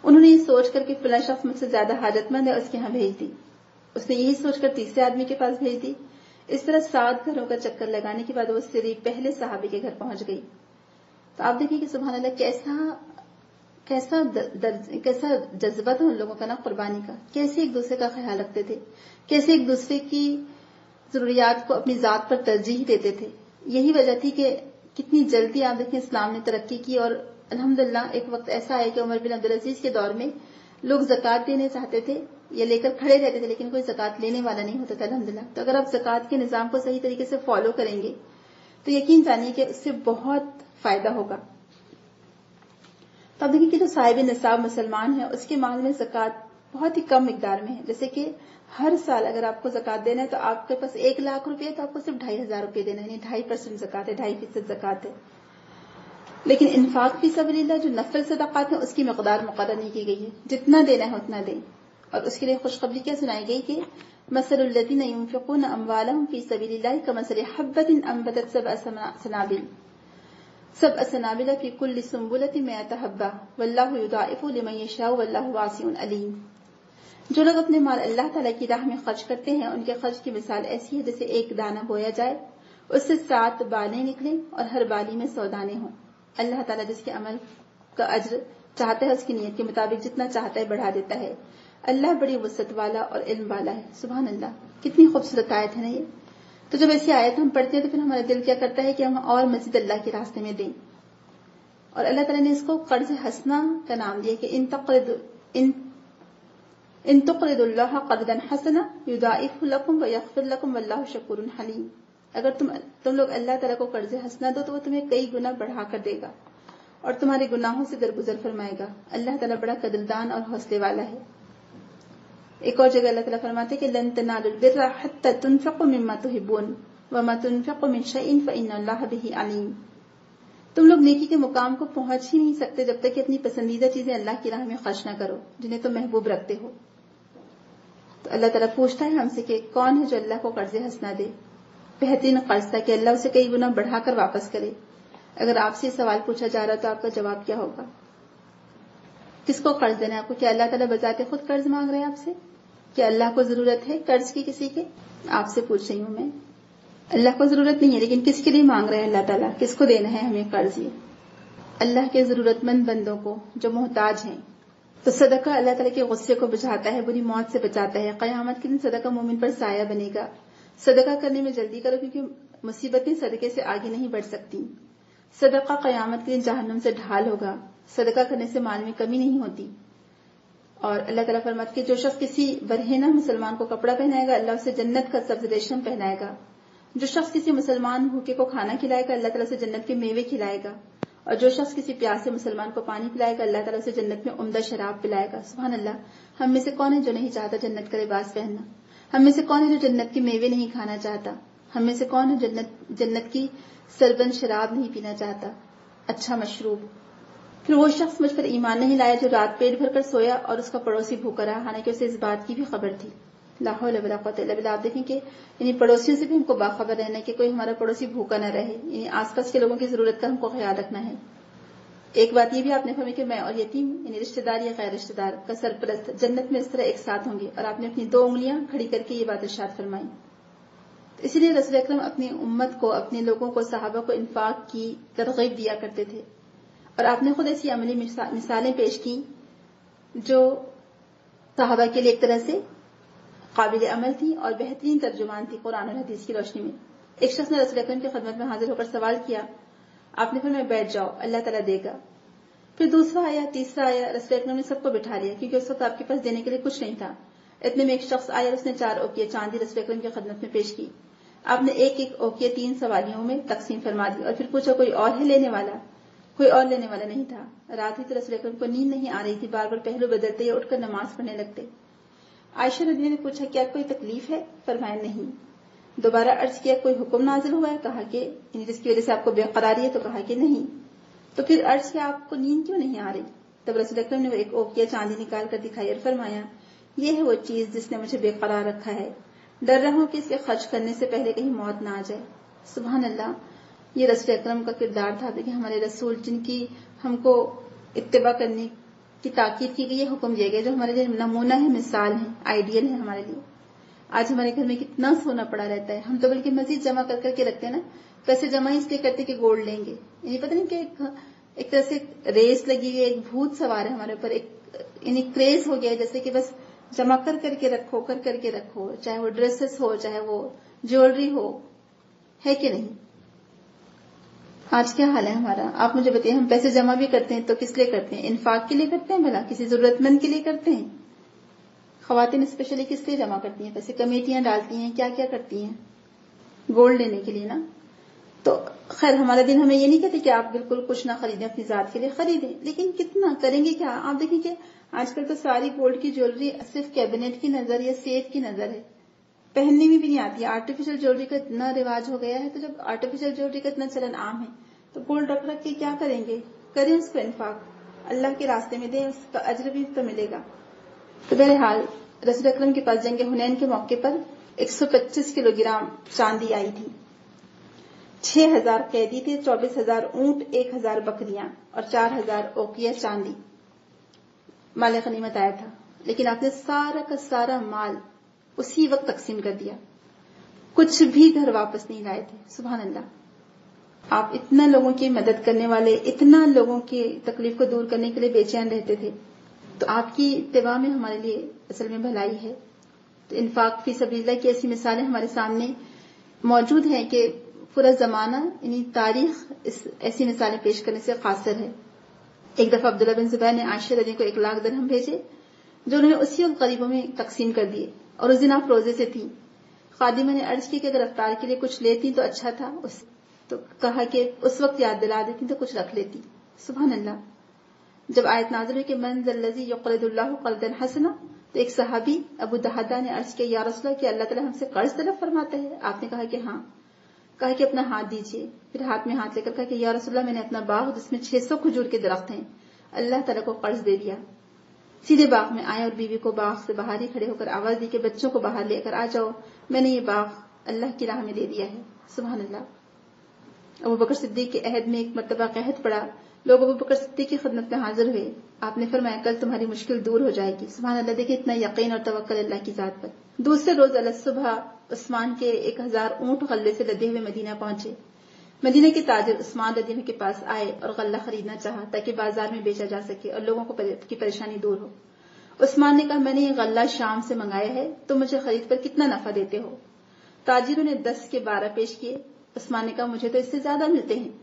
उन्होंने ये सोच करके फ़िलहाल शख्स मुझसे ज़्यादा हाजतमंद है उसके यहाँ भेज दी। उसने यही सोचकर तीसरे आदमी के पास भेज दी। इस तरह सात घरों का चक्कर लगाने के बाद वो सिरी पहले साहबी के घर पहुँच गई। तो आप देखिए कि सुबह कैसा कैसा दर्ज, कैसा जज्बा था उन लोगों का ना कुर्बानी का। कैसे एक दूसरे का ख्याल रखते थे। कैसे एक दूसरे की जरूरियात को अपनी जात पर तरजीह देते थे। यही वजह थी कि कितनी जल्दी आप देखें इस्लाम ने तरक्की की और अलहमदुल्ला एक वक्त ऐसा है कि उमर बिन अब्दुल अज़ीज़ के दौर में लोग जक़ात देने चाहते थे, ये लेकर खड़े रहते थे, लेकिन कोई जक़ात लेने वाला नहीं होता था अलहमदिल्ला तो अगर आप जक़ात के निज़ाम को सही तरीके से फॉलो करेंगे तो यकीन जानिए कि उससे बहुत फ़ायदा होगा। तो अब देखिए कि जो साहिब निसाब मुसलमान है, उसके माल में जक़ात बहुत ही कम मकदार में है। जैसे कि हर साल अगर आपको जक़ात देना है तो आपके पास एक लाख रुपए तो आपको सिर्फ़ ढाई हज़ार रुपए देना है। ढाई परसेंट जक़ात है, ढाई फ़ीसद जक़ात है। लेकिन इन्फाक फ़ी सबरीला जो नफल सदाकत है, उसकी मकदार मुकर नहीं की गई है। जितना देना है, उतना दें। और उसके लिए खुशखबरी क्या सुनाई गई कि अमवालहुम फ़ी सबीलिल्लाह कमसल हब्बतिन अम्बतत सब सनाबिल। सब असनाबिल फ़ी कुल्ल सुंबुलति मियत हब्बा वल्लाहु युदाइफु लिमन यशाउ, वल्लाहु वासिउन अलीम। जो लोग अपने माल अल्लाह ताला में खर्च करते हैं, उनके खर्च की मिसाल ऐसी है जैसे एक दाना बोया जाए, उससे सात बालें निकले और हर बाली में सौ दाने हों। अल्लाह ताला जिसके अमल का अज्र चाहता है, उसकी नीयत के मुताबिक जितना चाहता है बढ़ा देता है। अल्लाह बड़ी वसत वाला और इल्म वाला है। सुबह अल्लाह कितनी खूबसूरत आयत है ना ये। तो जब ऐसी आयत हम पढ़ते हैं तो फिर हमारा दिल क्या करता है कि हम और मस्जिद अल्लाह के रास्ते में दें। और अल्लाह तला ने इसको कर्ज हसना का नाम दिया कि इन तकरद, इन इन तुकरदुल्लाह कर्दन हसना, युदाइफ लकुम व यगफिर लकुम वल्लाहु शकूरुन हलीम। अगर तुम तुम लोग अल्लाह तला को कर्ज हंसना दो तो वो तुम्हें कई गुना बढ़ाकर देगा और तुम्हारे गुनाहों से दरगुजर फरमाएगा। अल्लाह तला बड़ा कदरदान और हौसले वाला है। एक और जगह अल्लाह तला फरमाते कि लन हत्ता तुनफिकु मिम्मा तुनफिकु मिन बिही अलीम। तुम लोग नेकी के मुकाम को पहुँच ही नहीं सकते जब तक कि अपनी पसंदीदा चीज़ें अल्लाह की राह में खर्च न करो, जिन्हें तुम महबूब रखते हो। तो अल्लाह तला पूछता है हमसे कि कौन है जो अल्लाह को कर्ज हंसना दे? बेहतरीन कर्ज था कि अल्लाह उसे कई गुना बढ़ाकर वापस करे। अगर आपसे सवाल पूछा जा रहा तो आपका जवाब क्या होगा? किसको कर्ज देना है आपको? क्या अल्लाह ताला बजाते खुद कर्ज मांग रहे हैं आपसे? क्या अल्लाह को ज़रूरत है कर्ज की किसी के? आपसे पूछ रही हूँ मैं। अल्लाह को ज़रूरत नहीं है, लेकिन किसके लिए मांग रहे हैं अल्लाह ताला? किसको देना है हमें कर्ज ये? अल्लाह के जरूरतमंद बंदों को जो मोहताज हैं तो सदका अल्लाह ताला के गुस्से को बुझाता है, बुरी मौत से बचाता है। कयामत के दिन सदका मोमिन पर साया बनेगा। सदका करने में जल्दी करो, क्योंकि मुसीबतें सदके से आगे नहीं बढ़ सकती। सदका कयामत के दिन से ढाल होगा। सदका करने से माल में कमी नहीं होती। और अल्लाह ताला फरमाते कि जो शख्स किसी बरहेना मुसलमान को कपड़ा पहनाएगा, अल्लाह उसे जन्नत का सब्ज रेशम पहनाएगा। जो शख्स किसी मुसलमान भूखे को खाना खिलाएगा, अल्लाह ताला से जन्नत के मेवे खिलाएगा। और जो शख्स किसी प्यासे मुसलमान को पानी पिलाएगा, अल्लाह ताला उसे जन्नत में उम्दा शराब पिलाएगा। सुबह अल्लाह। हम में से कौन है जो नहीं चाहता जन्नत का लिबास पहनना? हम में से कौन है जो जन्नत के मेवे नहीं खाना चाहता? हम में से कौन है जन्नत जन्नत की सरबन शराब नहीं पीना चाहता? अच्छा मशरूब। फिर वो शख्स मुझ पर ईमान नहीं लाया जो रात पेट भर कर सोया और उसका पड़ोसी भूखा रहा। हालाँकि उसे इस बात की भी खबर थी। लाहौल आप देखें कि यानी पड़ोसियों से भी हमको बाखबर रहना कि, कोई हमारा पड़ोसी भूखा न रहे। यानी आसपास के लोगों की ज़रूरत का हमको ख्याल रखना है। एक बात यह भी आपने फरमाई कि मैं और यतीम, यानी रिश्तेदार या गैर रिश्तेदार का सरप्रस्त जन्नत में इस तरह एक साथ होंगे और आपने अपनी दो उंगलियाँ खड़ी करके ये बात इर्शाद फरमाई। तो इसीलिए रसूल अक्रम अपनी उम्मत को, अपने लोगों को, साहबा को इन्फाक की तरगीब दिया करते थे। और आपने खुद ऐसी अमली मिसालें पेश की जो साहबा के लिए एक तरह से काबिल अमल थी और बेहतरीन तर्जुमान थी कुरान और हदीस की रोशनी में। एक शख्स ने रसूल अकरम की खदमत में हाजिर होकर सवाल किया आपने फिर मैं बैठ जाओ, अल्लाह तला देगा। फिर दूसरा आया, तीसरा आया, रसूल अकरम ने सबको बिठा लिया, क्योंकि उस वक्त आपके पास देने के लिए कुछ नहीं था। इतने में एक शख्स आया, उसने चार ओकिया चांदी रसूल अकरम की खदमत में पेश की। आपने एक एक ओकिया तीन सवालियों में तकसीम फरमा दी, और फिर पूछा, कोई और है लेने वाला? कोई और लेने वाला नहीं था। रात ही तो रसूल अकरम को नींद नहीं आ रही थी बार बार पहलू बदलते उठकर नमाज़ पढ़ने लगते। आयशा नदी ने पूछा, क्या कोई तकलीफ़ है? फरमाया, नहीं। दोबारा अर्ज़ किया, कोई हुक्म नाजिल हुआ है, कहा कि जिसकी वजह से आपको बेकरारी है तो कहा कि नहीं। तो फिर अर्ज़ किया आपको नींद क्यों नहीं आ रही? तब रसूल अकरम ने एक ओकिया चांदी निकाल कर दिखाई और फरमाया, ये है वो चीज़ जिसने मुझे बेकरार रखा है। डर रहा हूँ कि इसके खर्च करने से पहले कहीं मौत ना आ जाए। सुबह अल्लाह ये रसूल अक्रम का किरदार था कि हमारे रसूल जिनकी हमको इत्तबा करने की ताकीद की गई है, हुक्म दिया गया जो हमारे लिए नमूना है, मिसाल है, आइडियल है हमारे लिए। आज हमारे घर में कितना सोना पड़ा रहता है। हम तो बल्कि मजीद जमा कर करके रखते हैं ना। पैसे जमा इसलिए करते कि गोल्ड लेंगे। यानी पता नहीं कि एक, एक तरह से रेस लगी हुई एक भूत सवार है हमारे ऊपर। एक यानी क्रेज हो गया है जैसे कि बस जमा कर करके रखो कर करके रखो। चाहे वो ड्रेसेस हो चाहे वो ज्वेलरी हो है कि नहीं? आज क्या हाल है हमारा? आप मुझे बताइए हम पैसे जमा भी करते हैं तो किस लिए करते हैं? इन्फाक के लिए करते हैं भला? किसी जरूरतमंद के लिए करते हैं? खातन स्पेशली किस लिए जमा करती हैं? पैसे कमेटियाँ डालती हैं क्या क्या करती हैं? गोल्ड लेने के लिए ना? तो खैर, हमारा दिन हमें ये नहीं कहते कि आप बिल्कुल कुछ ना खरीदें, अपनी जात के लिए खरीदें, लेकिन कितना करेंगे क्या? आप देखें कि आजकल तो सारी गोल्ड की ज्वेलरी सिर्फ़ कैबिनेट की नज़र या सेफ़ की नज़र है। पहनने में भी नहीं आती। आर्टिफिशियल ज्वेलरी का इतना रिवाज हो गया है तो जब आर्टिफिशियल ज्वेलरी का इतना चलन आम है तो गोल्ड रख रख के क्या करेंगे? करें उसको इन्फाक। अल्लाह के रास्ते में दें, उसका अजर भी तो मिलेगा। तो बहरहाल रसूल अक्रम के पास जंग हुनैन के मौके पर 125 किलोग्राम चांदी आई थी। 6000 कैदी थे 24000 ऊँट 1000 बकरियाँ और 4000 ओकिया चांदी। माल गनीमत आया था, लेकिन आपने सारा का सारा माल उसी वक्त तकसीम कर दिया। कुछ भी घर वापस नहीं लाए थे। सुबह अल्लाह आप इतना लोगों की मदद करने वाले, इतना लोगों की तकलीफ़ को दूर करने के लिए बेचैन रहते थे। तो आपकी इतवा में हमारे लिए असल में भलाई है। तो इनफाक फ़ी सबीला की ऐसी मिसालें हमारे सामने मौजूद हैं कि पूरा जमाना, यानी तारीख इस ऐसी मिसालें पेश करने से खासर है। एक दफ़ा अब्दुल्ला बिन जुबैर ने आशिर अली को एक लाख दरहम भेजे, जो उन्होंने उसी वक्त गरीबों में तकसीम कर दिए, और उस दिन आप रोज़े से थी। खादिमा ने अर्ज़ की कि अगर अफ्तार के लिए कुछ लेती तो अच्छा था, उस तो कहा कि उस वक्त याद दिला देती तो कुछ रख लेती। सुबह अल्लाह जब आयत नाजर कि यकलदुल्लाह कलदन हसना तो एक सहाबी अबू दहादा ने अर्ज़ किया, या रसुल्ला कि अल्लाह ताला हमसे कर्ज तलब फरमाता है? आपने कहा कि हाँ। कहा कि, अपना हाथ दीजिए। फिर हाथ में हाथ लेकर कहा कि, या रसुल्ला मैंने अपना बाग, जिसमें 600 खजूर के दरख्त हैं, अल्लाह तला को कर्ज दे दिया। सीधे बाग में आए और बीवी को बाग से बाहर ही खड़े होकर आवाज़ दी कि, बच्चों को बाहर लेकर आ जाओ, मैंने ये बाग अल्लाह की राह में दे दिया है। सुबह अल्लाह अबू बकर सिद्दीक के अहद में एक मरतबा कहत पड़ा। लोग अबू बकर सिद्दीक की खदमत में हाजिर हुए। आपने फरमाया, कल तुम्हारी मुश्किल दूर हो जाएगी। सुबह अल्लाह देखिए इतना यकीन और तवक्ल अल्लाह की जात पर। दूसरे रोज अल्लाह सुबह उस्मान के एक हज़ार ऊँट गले से लदे हुए मदीना पहुँचे। मदीना के ताजिर उस्मान रदी के पास आए और गल्ला खरीदना चाहा ताकि बाज़ार में बेचा जा सके और लोगों को की परेशानी दूर हो। उस्मान ने कहा, मैंने ये गल्ला शाम से मंगाया है तो मुझे खरीद पर कितना नफा देते हो? ताजिरों ने दस के बारह पेश किए। उस्मान ने कहा, मुझे तो इससे ज़्यादा मिलते हैं।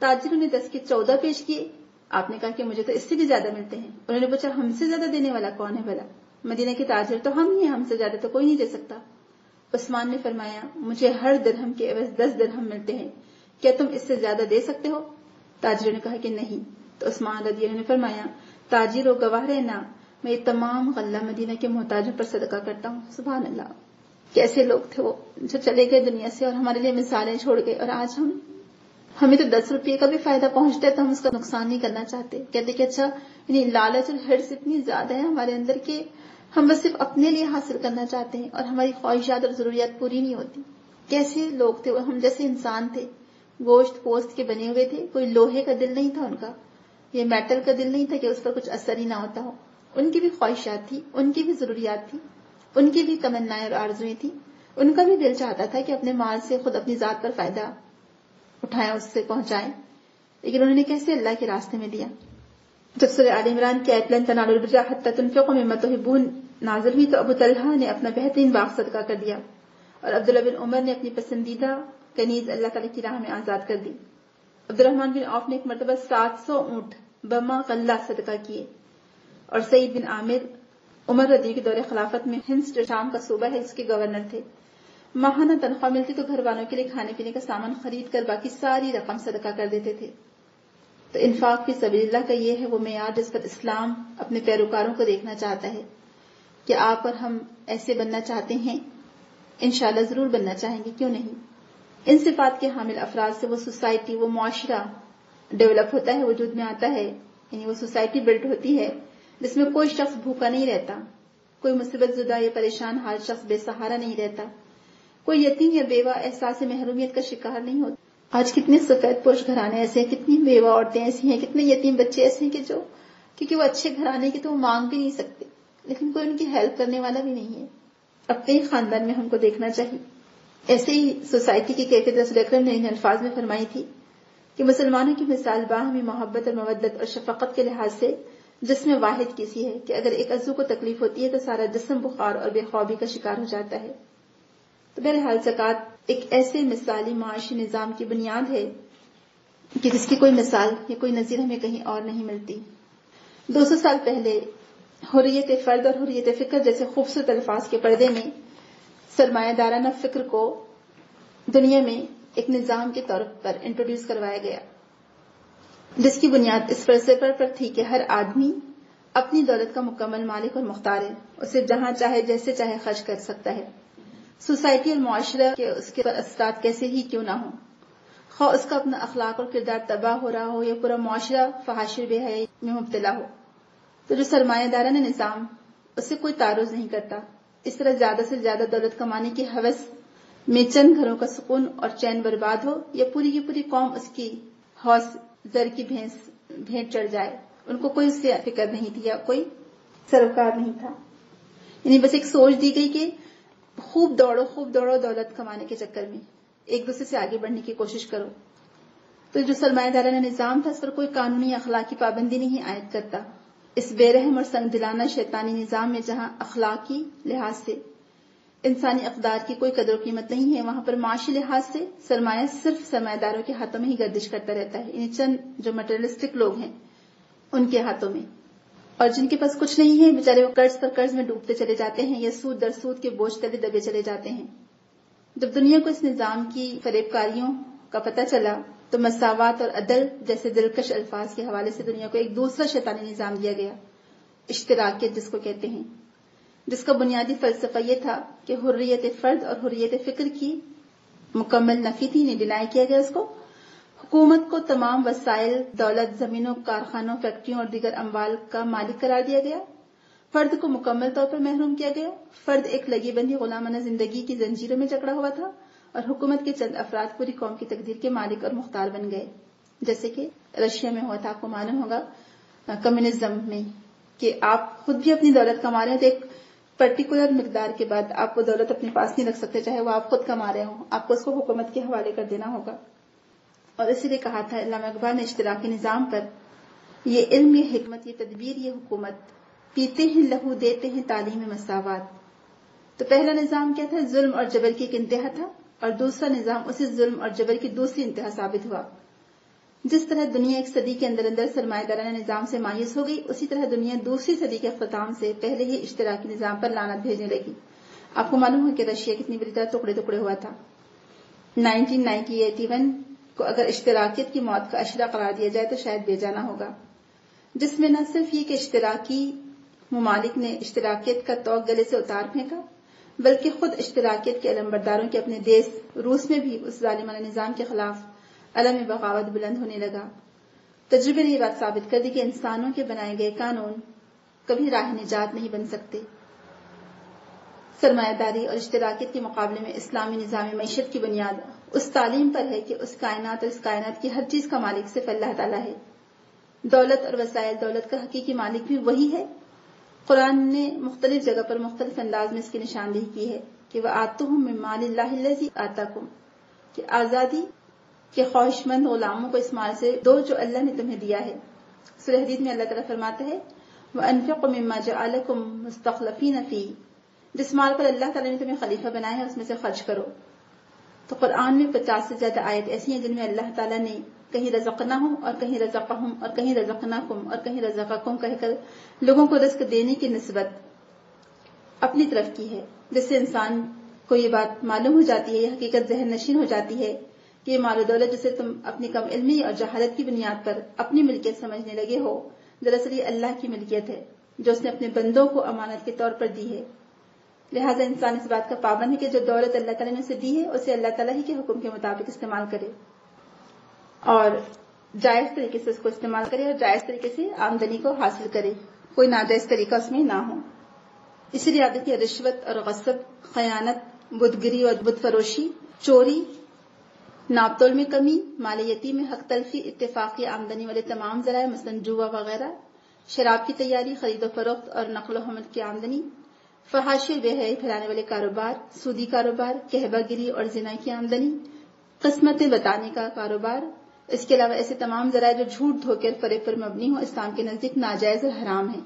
ताजिरों ने दस के चौदह पेश किए। आपने कहा कि मुझे तो इससे भी ज़्यादा मिलते हैं। उन्होंने पूछा, हमसे ज़्यादा देने वाला कौन है भला? मदीना के ताजिर तो हम ही हैं, हमसे ज़्यादा तो कोई नहीं दे सकता। उस्मान ने फरमाया, मुझे हर दरहम के एवज दस दरहम मिलते हैं। क्या तुम इससे ज़्यादा दे सकते हो? ताजिरों ने कहा कि नहीं। तो उस्मान रदी ने फरमाया, ताजिर गवाह रहना, मैं तमाम गल्ला मदीना के मोहताजों पर सदका करता हूँ। सुबह अल्लाह। कैसे लोग थे वो जो चले गए दुनिया से और हमारे लिए मिसालें छोड़ गए और आज हम हमें तो दस रुपये का भी फ़ायदा पहुँचता है तो हम उसका नुकसान नहीं करना चाहते। कहते कि अच्छा यानी लालच और हिर्स इतनी ज़्यादा है हमारे अंदर के हम बस सिर्फ़ अपने लिए हासिल करना चाहते हैं और हमारी ख्वाहिशात और जरूरियात पूरी नहीं होती। कैसे लोग थे हम जैसे इंसान थे। गोश्त पोस्त के बने हुए थे। कोई लोहे का दिल नहीं था उनका, ये मेटल का दिल नहीं था कि उस पर कुछ असर ही ना होता हो। उनकी भी ख्वाहिशात थी, उनकी भी जरूरियात थी, उनकी भी तमन्नाएँ और आरजुएँ थी। उनका भी दिल चाहता था कि अपने माल से खुद अपनी जात पर फ़ायदा उठाएँ उससे पहुंचाएँ। लेकिन उन्होंने कैसे अल्लाह के रास्ते में दिया? जब सुर आल इमरान की आयतलन तनालुलबजा हत्तुनफिकून नाजिल हुई तो अबू तलहा ने अपना बेहतरीन बाग सदका कर दिया और अब्दुल्ला बिन उमर ने अपनी पसंदीदा कनीज अल्लाह तला की राह में आज़ाद कर दी। अब्दुलरहमान बिन औफ ने एक मरतबा सात सौ ऊँट बमा कल्ला सदका किए और सईद बिन आमिर उमर रदी के दौरे खिलाफत में हिंस शाम का सूबा है, इसके गवर्नर थे। माहाना तनख्वाह मिलती तो घर वालों के लिए खाने पीने का सामान खरीद कर बाकी सारी रकम सदका कर देते थे। तो इन्फाक की सबील्ला का ये है, वो मैार जिस पर इस्लाम अपने पैरोकारों को देखना चाहता है कि आप और हम ऐसे बनना चाहते हैं इनशाला ज़रूर बनना चाहेंगे, क्यों नहीं? इन सिफात के हामिल अफराज से वो सोसाइटी, वो मुआशरा डेवलप होता है, वजूद में आता है, यानी वो सोसाइटी बिल्ड होती है, जिसमें कोई शख्स भूखा नहीं रहता, कोई मुसीबत जुदा या परेशान हाल शख्स बेसहारा नहीं रहता। कोई यतीम या बेवा एहसास महरूमियत का शिकार नहीं होता। आज कितने सफ़ेद पोश घराने ऐसे हैं, कितनी बेवा औरतें ऐसी हैं, कितने यतीम बच्चे ऐसे हैं कि जो, क्योंकि वो अच्छे घराने के तो वो मांग भी नहीं सकते, लेकिन कोई उनकी हेल्प करने वाला भी नहीं है। अपने ही खानदान में हमको देखना चाहिए। ऐसे ही सोसाइटी की कैफियत रसूल अक्रम ने इन अल्फाज में फरमाई थी कि मुसलमानों की मिसाल बाहमी मोहब्बत और मवदत और शफकत के लिहाज से जिसमें वाहिद किसी है कि अगर एक अजू को तकलीफ़ होती है तो सारा जिसम बुखार और बेख्वाबी का शिकार हो जाता है। बहरहाल जक़ात एक ऐसे मिसाली माशी निज़ाम की बुनियाद है कि जिसकी कोई मिसाल या कोई नजीर हमें कहीं और नहीं मिलती। दो सौ साल पहले हुरियत फर्द और हुरियत फ़िक्र जैसे खूबसूरत अल्फाज के पर्दे में सरमायादाराना फ़िक्र को दुनिया में एक निज़ाम के तौर पर इंट्रोड्यूस करवाया गया। जिसकी बुनियाद इस फलसफे पर थी कि हर आदमी अपनी दौलत का मुकम्मल मालिक और मुख्तार है। उसे जहाँ चाहे, जैसे चाहे खर्च कर सकता है। सोसाइटी और मुआशरा के उसके असरा कैसे ही क्यों ना हो? खा, उसका अपना अखलाक और किरदार तबाह हो रहा हो या पूरा मुआशरा फहाशिर बेहयाई में मुबतला हो? तो जो सरमायादारा ने निज़ाम उससे कोई तारुज नहीं करता। इस तरह ज़्यादा से ज़्यादा दौलत कमाने की हवस में चंद घरों का सुकून और चैन बर्बाद हो या पूरी की पूरी कौम उसकी हौस, जर की भैंस, भेंट चढ़ जाए। उनको कोई उससे फ़िक्र नहीं थी या कोई सरोकार नहीं था। यानी बस एक सोच दी गई कि खूब दौड़ो खूब दौड़ो दौलत कमाने के चक्कर में। एक दूसरे से आगे बढ़ने की कोशिश करो। तो जो सरमायादारा निज़ाम था, इस पर कोई कानूनी अखलाकी पाबंदी नहीं आयद करता। इस बेरहम और संग दिलाना शैतानी निज़ाम में जहाँ अखलाकी लिहाज से इंसानी अकदार की कोई कदर कीमत नहीं है, वहाँ पर माशी लिहाज से सरमाया सिर्फ़ सरमायादारों के हाथों में ही गर्दिश करता रहता है। इन चंद जो मटेरियलिस्टिक लोग हैं, उनके हाथों में। और जिनके पास कुछ नहीं है, बेचारे वो कर्ज पर कर्ज में डूबते चले जाते हैं, या सूद दर सूद के बोझ तले दबे चले जाते हैं। जब दुनिया को इस निज़ाम की फरेबकारियों का पता चला तो मसावत और अदल जैसे दिलकश अल्फाज के हवाले से दुनिया को एक दूसरा शैतानी निज़ाम दिया गया, इश्तराकियत जिसको कहते हैं। जिसका बुनियादी फलसफा यह था कि हुर्रियत फर्द और हुर्रियत फ़िक्र की मुकम्मल नफी थी डिनाई किया गया उसको हुकूमत को तमाम वसाइल, दौलत जमीनों, कारखानों, फैक्ट्रियों और दीगर अम्बाल का मालिक करार दिया गया। फर्द को मुकम्मल तौर पर महरूम किया गया। फर्द एक लगी बंदी गुलामाना ज़िंदगी की जंजीरों में जकड़ा हुआ था और हुकूमत के चंद अफराद पूरी कौम की तकदीर के मालिक और मुख्तार बन गए। जैसे कि रशिया में हुआ था, आपको मालूम होगा, कम्युनिज्म में कि आप खुद भी अपनी दौलत कमा रहे हैं तो एक पर्टिकुलर मकदार के बाद आप वो दौलत अपने पास नहीं रख सकते, चाहे वो आप खुद कमा रहे हो। आपको उसको हुकूमत के हवाले कर देना होगा। और इसीलिए कहा था, इलामा इकबाल ने इश्तराकी निज़ाम पर, ये इल्म, ये हिकमत, ये तदबीर, ये हुकूमत, पीते हैं लहू, देते हैं तालीम मसावत। तो पहला निज़ाम क्या था? जुल्म और जबर की एक इंतहा था और दूसरा निज़ाम उसी जुल्म और जबर की दूसरी इंतहा साबित हुआ। जिस तरह दुनिया एक सदी के अंदर अंदर सरमादाराना निज़ाम से मायूस हो गई, उसी तरह दुनिया दूसरी सदी के अख्ताम से पहले ही इश्तराकी निज़ाम पर लानत भेजने लगी। आपको मालूम है कि रशिया कितनी बुरी तरह टुकड़े टुकड़े हुआ था। 1981 को अगर इश्तराकियत की मौत का अशरा करार दिया जाए तो शायद बेजाना होगा। जिसमें न सिर्फ़ ये कि इश्तराकी ममालिक ने इश्तराकियत का तोक गले से उतार फेंका, बल्कि खुद इश्तराकियत के अलम्बरदारों के अपने देश रूस में भी उस जालिमाना निज़ाम के खिलाफ अलम बगावत बुलंद होने लगा। तजुर्बे ने यह बात साबित कर दी कि इंसानों के बनाए गए कानून कभी राह निजात नहीं बन सकते। सरमायादारी और इश्तराकियत के मुकाबले में इस्लामी निज़ामी मीशत की बुनियाद उस तालीम पर है कि उस कायनात और इस कायनात की हर चीज़ का मालिक सिर्फ़ अल्लाह ताला है। दौलत और वसायल दौलत का हकीकी मालिक भी वही है। कुरान ने मुख्तलिफ़ जगह पर मुख्तलिफ़ अंदाज में इसकी निशानदेही की है कि वह आतु माली आता कुम कि आज़ादी के ख्वाहिशमंद गुलामों को इस माल से दो जो अल्लाह ने तुम्हें दिया है। सुरहदीद में अल्लाह तला फरमाता है, वह अनफिक मिम्मा जअलकुम मुस्तखलफीन फ़ी जिस माल पर अल्लाह तला ने तुम्हें खलीफा बनाया है, उसमें से खर्च करो। तो कुरान में पचास से ज़्यादा आयत ऐसी हैं जिनमें अल्लाह ताला ने कहीं रजकना हूँ और कहीं रजका हूँ और कहीं रजकना कुम और कहीं रजका कुम कहकर लोगों को रिस्क देने की नस्बत अपनी तरफ़ की है, जिससे इंसान को ये बात मालूम हो जाती है हकीकत जहन नशीन हो जाती है कि मालो दौलत जिसे तुम अपनी कम इलमी और जहालत की बुनियाद पर अपनी मिल्कियत समझने लगे हो, दरअसल ये अल्लाह की मिल्कियत है, जो उसने अपने बंदों को अमानत के तौर पर दी है। लिहाजा इंसान इस बात का पाबंद है कि जो दौलत अल्लाह तला ने उसे दी है, उसे अल्लाह तला ही के हुक्म के मुताबिक इस्तेमाल करे। और जायज़ तरीके से उसको इस्तेमाल करे और जायज़ तरीके से आमदनी को हासिल करे। कोई नाजायज तरीका उसमें ना हो। इसलिए देखिए रिश्वत और गसब खयानत, बुदगिरी और बुदफरोशी चोरी, नापतोल में कमी मालियती में हक तलफी इतफाकी आमदनी वाले तमाम जराए, मसलन जुआ वगैरह, शराब की तैयारी, खरीदो फरोख्त और नकलो हमल की आमदनी फहाशी बेहयाई फैलाने वाले कारोबार, सूदी कारोबार, कहबागिरी और जिना की आमदनी, किस्मतें बताने का कारोबार। इसके अलावा ऐसे तमाम जराए जो झूठ धोखे और फरेब पर मबनी हो, इस्लाम के नज़दीक नाजायज और हराम है।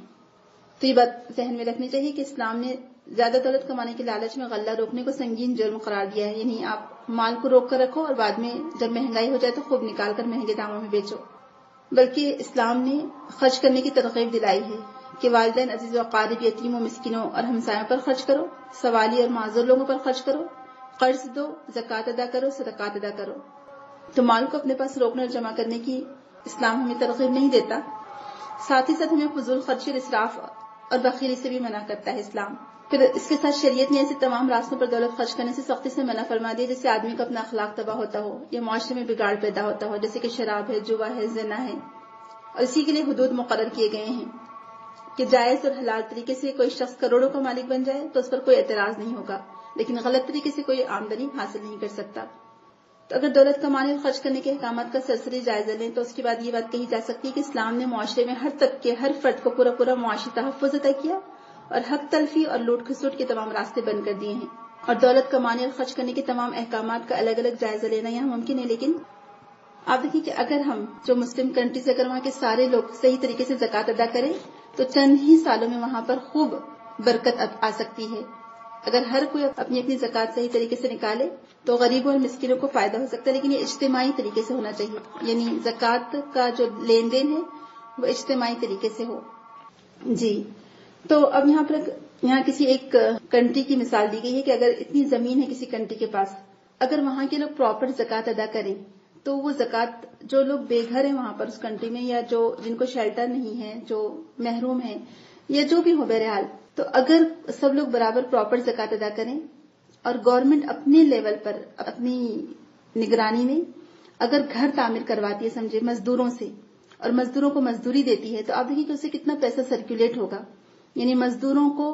तो ये बात जहन में रखनी चाहिए कि इस्लाम ने ज़्यादा दौलत कमाने के लालच में गल्ला रोकने को संगीन जुर्म करार दिया है। यानी आप माल को रोक कर रखो और बाद में जब महँगाई हो जाए तो खूब निकाल कर महँगे दामों में बेचो। बल्कि इस्लाम ने खर्च करने की तरकीब दिलाई है। कि वालदेन अज़ीज़ वकारिब यतीमों मिस्किनों और हमसायों पर खर्च करो, सवाली और माजूर लोगों पर खर्च करो, कर्ज दो, जक़ात अदा करो, सदकात अदा करो। तो माल को अपने पास रोकने और जमा करने की इस्लाम हमें तरकीब नहीं देता। साथ ही साथ हमें फजूल, खर्ची और इसराफ और बखीली से भी मना करता है इस्लाम। फिर इसके साथ शरीयत ने ऐसे तमाम रास्तों पर दौलत खर्च करने से सख्ती से मना फरमा दिया, जिससे आदमी का अपना अखलाक तबाह होता हो, या मुआरे में बिगाड़ पैदा होता हो, जैसे कि शराब है, जुआ है, जना है। और इसी के लिए हदूद मुकर किए गए हैं। कि जायज़ और हलाल तरीके से कोई शख्स करोड़ों का मालिक बन जाए तो उस पर कोई एतराज़ नहीं होगा। लेकिन गलत तरीके से कोई आमदनी हासिल नहीं कर सकता। तो अगर दौलत कमाने और खर्च करने के अहकाम का सरसरी जायजा लें तो उसके बाद ये बात कही जा सकती है कि इस्लाम ने माशरे में हर तबके हर फर्द को पूरा पूरा मुआशी तहफ़ अदा किया और हक तलफी और लूट खसूट के तमाम रास्ते बंद कर दिए हैं। और दौलत कमाने और खर्च करने के तमाम अहकाम का अलग अलग जायजा लेना यहाँ मुमकिन है, लेकिन आप देखिए कि अगर हम जो मुस्लिम कंट्रीज़ अगर वहाँ के सारे लोग सही तरीके से जक़ात अदा करें तो चंद ही सालों में वहाँ पर खूब बरकत आ सकती है। अगर हर कोई अपनी अपनी जक़ात सही तरीके से निकाले तो गरीबों और मिस्किनों को फ़ायदा हो सकता है, लेकिन ये इज्तमाही तरीके से होना चाहिए। यानी जक़ात का जो लेन देन है, वो इज्तमाही तरीके से हो। जी। तो अब यहाँ पर यहाँ किसी एक कंट्री की मिसाल दी गई है कि अगर इतनी ज़मीन है किसी कंट्री के पास, अगर वहाँ के लोग प्रॉपर जक़ात अदा करें तो वो जक़ात, जो लोग बेघर है वहाँ पर उस कंट्री में, या जो, जिनको शेल्टर नहीं है, जो महरूम है, या जो भी हो बहरहाल तो अगर सब लोग बराबर प्रॉपर जक़ात अदा करें, और गवर्नमेंट अपने लेवल पर, अपनी निगरानी में, अगर घर तामीर करवाती है समझे मजदूरों से, और मजदूरों को मजदूरी देती है तो आप देखिए कि उसे कितना पैसा सर्कुलेट होगा। यानी मजदूरों को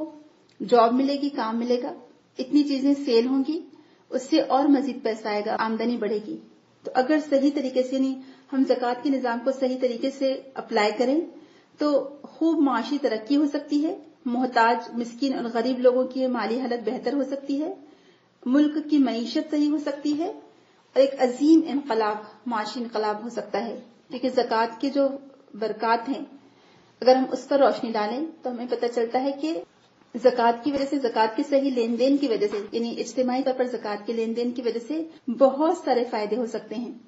जॉब मिलेगी, काम मिलेगा, इतनी चीज़ें सेल होंगी, उससे और मजीद पैसा आएगा, आमदनी बढ़ेगी। तो अगर सही तरीके से यानी हम जक़ात के निज़ाम को सही तरीके से अप्लाई करें तो खूब माशी तरक्की हो सकती है, मोहताज, मिस्किन और गरीब लोगों की माली हालत बेहतर हो सकती है, मुल्क की मीशत सही हो सकती है, और एक अजीम इनकलाब, माशी इनकलाब हो सकता है, क्योंकि जक़ात के जो बरकत हैं, अगर हम उस पर रोशनी डालें तो हमें पता चलता है कि जक़ात की वजह से, जक़ात के सही लेन देन की वजह से, यानी इज्तमाही तौर पर जक़ात के लेन देन की वजह से बहुत सारे फ़ायदे हो सकते हैं।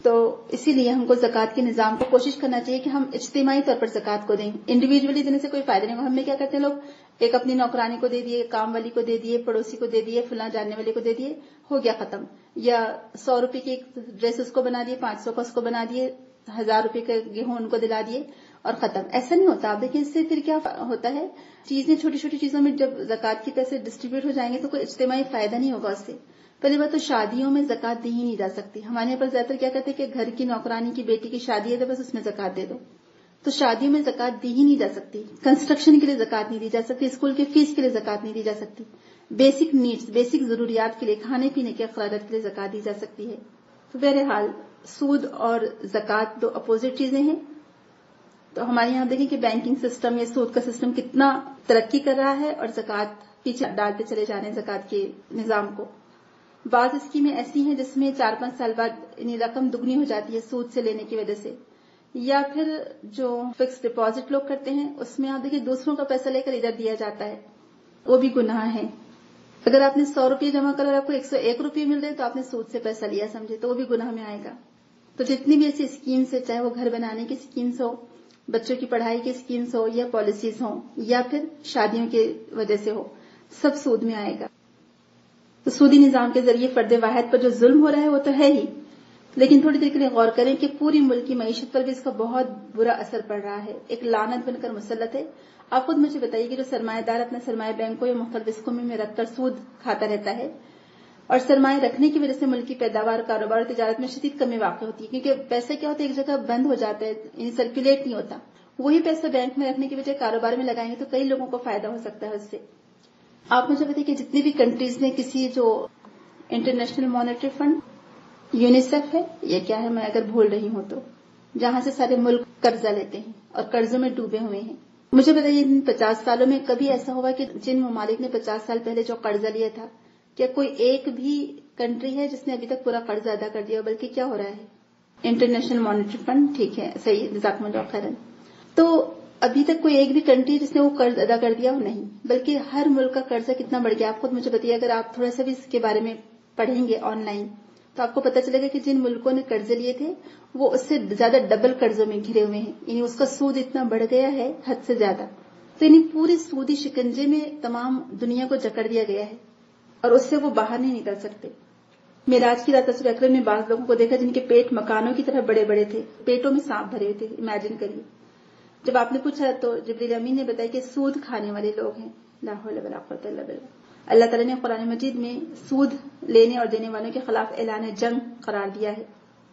तो इसीलिए हमको जक़ात के निज़ाम को कोशिश करना चाहिए कि हम इज्तमाही तौर पर जक़ात को दें। इंडिविजुअली देने से कोई फ़ायदा नहीं हमें क्या करते हैं लोग? एक अपनी नौकरानी को दे दिए, काम वाली को दे दिए, पड़ोसी को दे दिए, फुला जानने वाले को दे दिए, हो गया खत्म। या सौ रुपए की ड्रेस उसको बना दिए, पाँच सौ का उसको बना दिए हज़ार रुपए का गेहूँ उनको दिला दिए और खत्म। ऐसा नहीं होता। आप देखिए, इससे फिर क्या होता है? चीज़ें छोटी छोटी चीज़ों में जब जक़ात के पैसे डिस्ट्रीब्यूट हो जाएँगे तो कोई इज्तमाही फ़ायदा नहीं होगा उससे। पहली बात तो शादियों में जक़ात दी ही नहीं जा सकती। हमारे यहाँ पर ज़्यादातर क्या कहते हैं कि घर की नौकरानी की बेटी की शादी है तो बस उसमें जक़ात दे दो। तो शादियों में जक़ात दी ही नहीं जा सकती। कंस्ट्रक्शन के लिए जक़ात नहीं दी जा सकती। स्कूल की फ़ीस के लिए जक़ात नहीं दी जा सकती। बेसिक नीड्स बेसिक जरूरियात के लिए खाने पीने के अखराज के लिए जक़ात दी जा सकती है। तो बहरहाल सूद और जक़ात दो अपोजिट चीज़ें हैं। तो हमारे यहाँ देखें कि बैंकिंग सिस्टम या सूद का सिस्टम कितना तरक्की कर रहा है और जक़ात पीछे डालते चले जा रहे हैं जक़ात के निज़ाम को। बाज स्कीमें ऐसी हैं जिसमें चार पाँच साल बाद रकम दुगनी हो जाती है सूद से लेने की वजह से। या फिर जो फिक्स डिपॉजिट लोग करते हैं, उसमें आप देखिए दूसरों का पैसा लेकर इधर दिया जाता है। वो भी गुनाह है। अगर आपने सौ रुपये जमा कर और आपको एक सौ एक रुपये मिल रहे तो आपने सूद से पैसा लिया समझे तो वो भी गुनाह में आएगा। तो जितनी भी ऐसी स्कीम्स है चाहे वो घर बनाने की स्कीम्स हो, बच्चों की पढ़ाई की स्कीम्स हो, या पॉलिसीज़ हो, या फिर शादियों की वजह से हो, सब सूद में आएगा। तो सूदी निज़ाम के ज़रिए फर्द वाहद पर जो जुल्म हो रहा है, वो तो है ही। लेकिन थोड़ी देर के लिए गौर करें कि पूरी मुल्क की मीशत पर भी इसका बहुत बुरा असर पड़ रहा है। एक लानत बनकर मुसलत है। आप खुद मुझे बताइए कि जो सरमाएदार अपना सरमाया बैंकों या मुख्तलिफ़ स्कूमों में रखकर सूद खाता रहता है और सरमाए रखने की वजह से मुल्क की पैदावार, कारोबार तजारत में शदीद कमी वाक़ होती है, क्योंकि पैसा क्या होता है? एक जगह बंद हो जाता है, यानी सर्कुलेट नहीं होता। वही पैसा बैंक में रखने की वजह कारोबार में लगाएँगे तो कई लोगों को फ़ायदा हो सकता है उससे। आप मुझे बताइए कि जितनी भी कंट्रीज़ ने किसी जो इंटरनेशनल मॉनेटरी फंड यूनिसेफ है, या क्या है? मैं अगर भूल रही हूँ तो जहाँ से सारे मुल्क कर्जा लेते हैं और कर्जों में डूबे हुए हैं। मुझे बताइए, इन पचास सालों में कभी ऐसा हुआ कि जिन ममालिक ने पचास साल पहले जो कर्जा लिया था क्या कोई एक भी कंट्री है जिसने अभी तक पूरा कर्ज अदा कर दिया, बल्कि क्या हो रहा है? इंटरनेशनल मॉनिटरी फंड ठीक है, सही खैरन तो अभी तक कोई एक भी कंट्री जिसने वो कर्ज अदा कर दिया वो नहीं, बल्कि हर मुल्क का कर्जा कितना बढ़ गया आप खुद मुझे बताइए, अगर आप थोड़ा सा भी इसके बारे में पढ़ेंगे ऑनलाइन तो आपको पता चलेगा कि जिन मुल्कों ने कर्जे लिए थे, वो उससे ज़्यादा डबल कर्जों में घिरे हुए हैं। यानी उसका सूद इतना बढ़ गया है, हद से ज़्यादा। तो यानी पूरे सूदी शिकंजे में तमाम दुनिया को जकड़ दिया गया है। और उससे वो बाहर नहीं निकल सकते। मेराज की रात तस्वीर अक्रम में बाज लोगों को देखा जिनके पेट मकानों की तरह बड़े बड़े थे, पेटों में सांप भरे थे, इमेजिन करिए। जब आपने पूछा तो जबरील अमीन ने बताया कि सूद खाने वाले लोग हैं। लाहौल अल्लाह तला ने कुरान मजीद में सूद लेने और देने वालों के खिलाफ ऐलान जंग करार दिया है।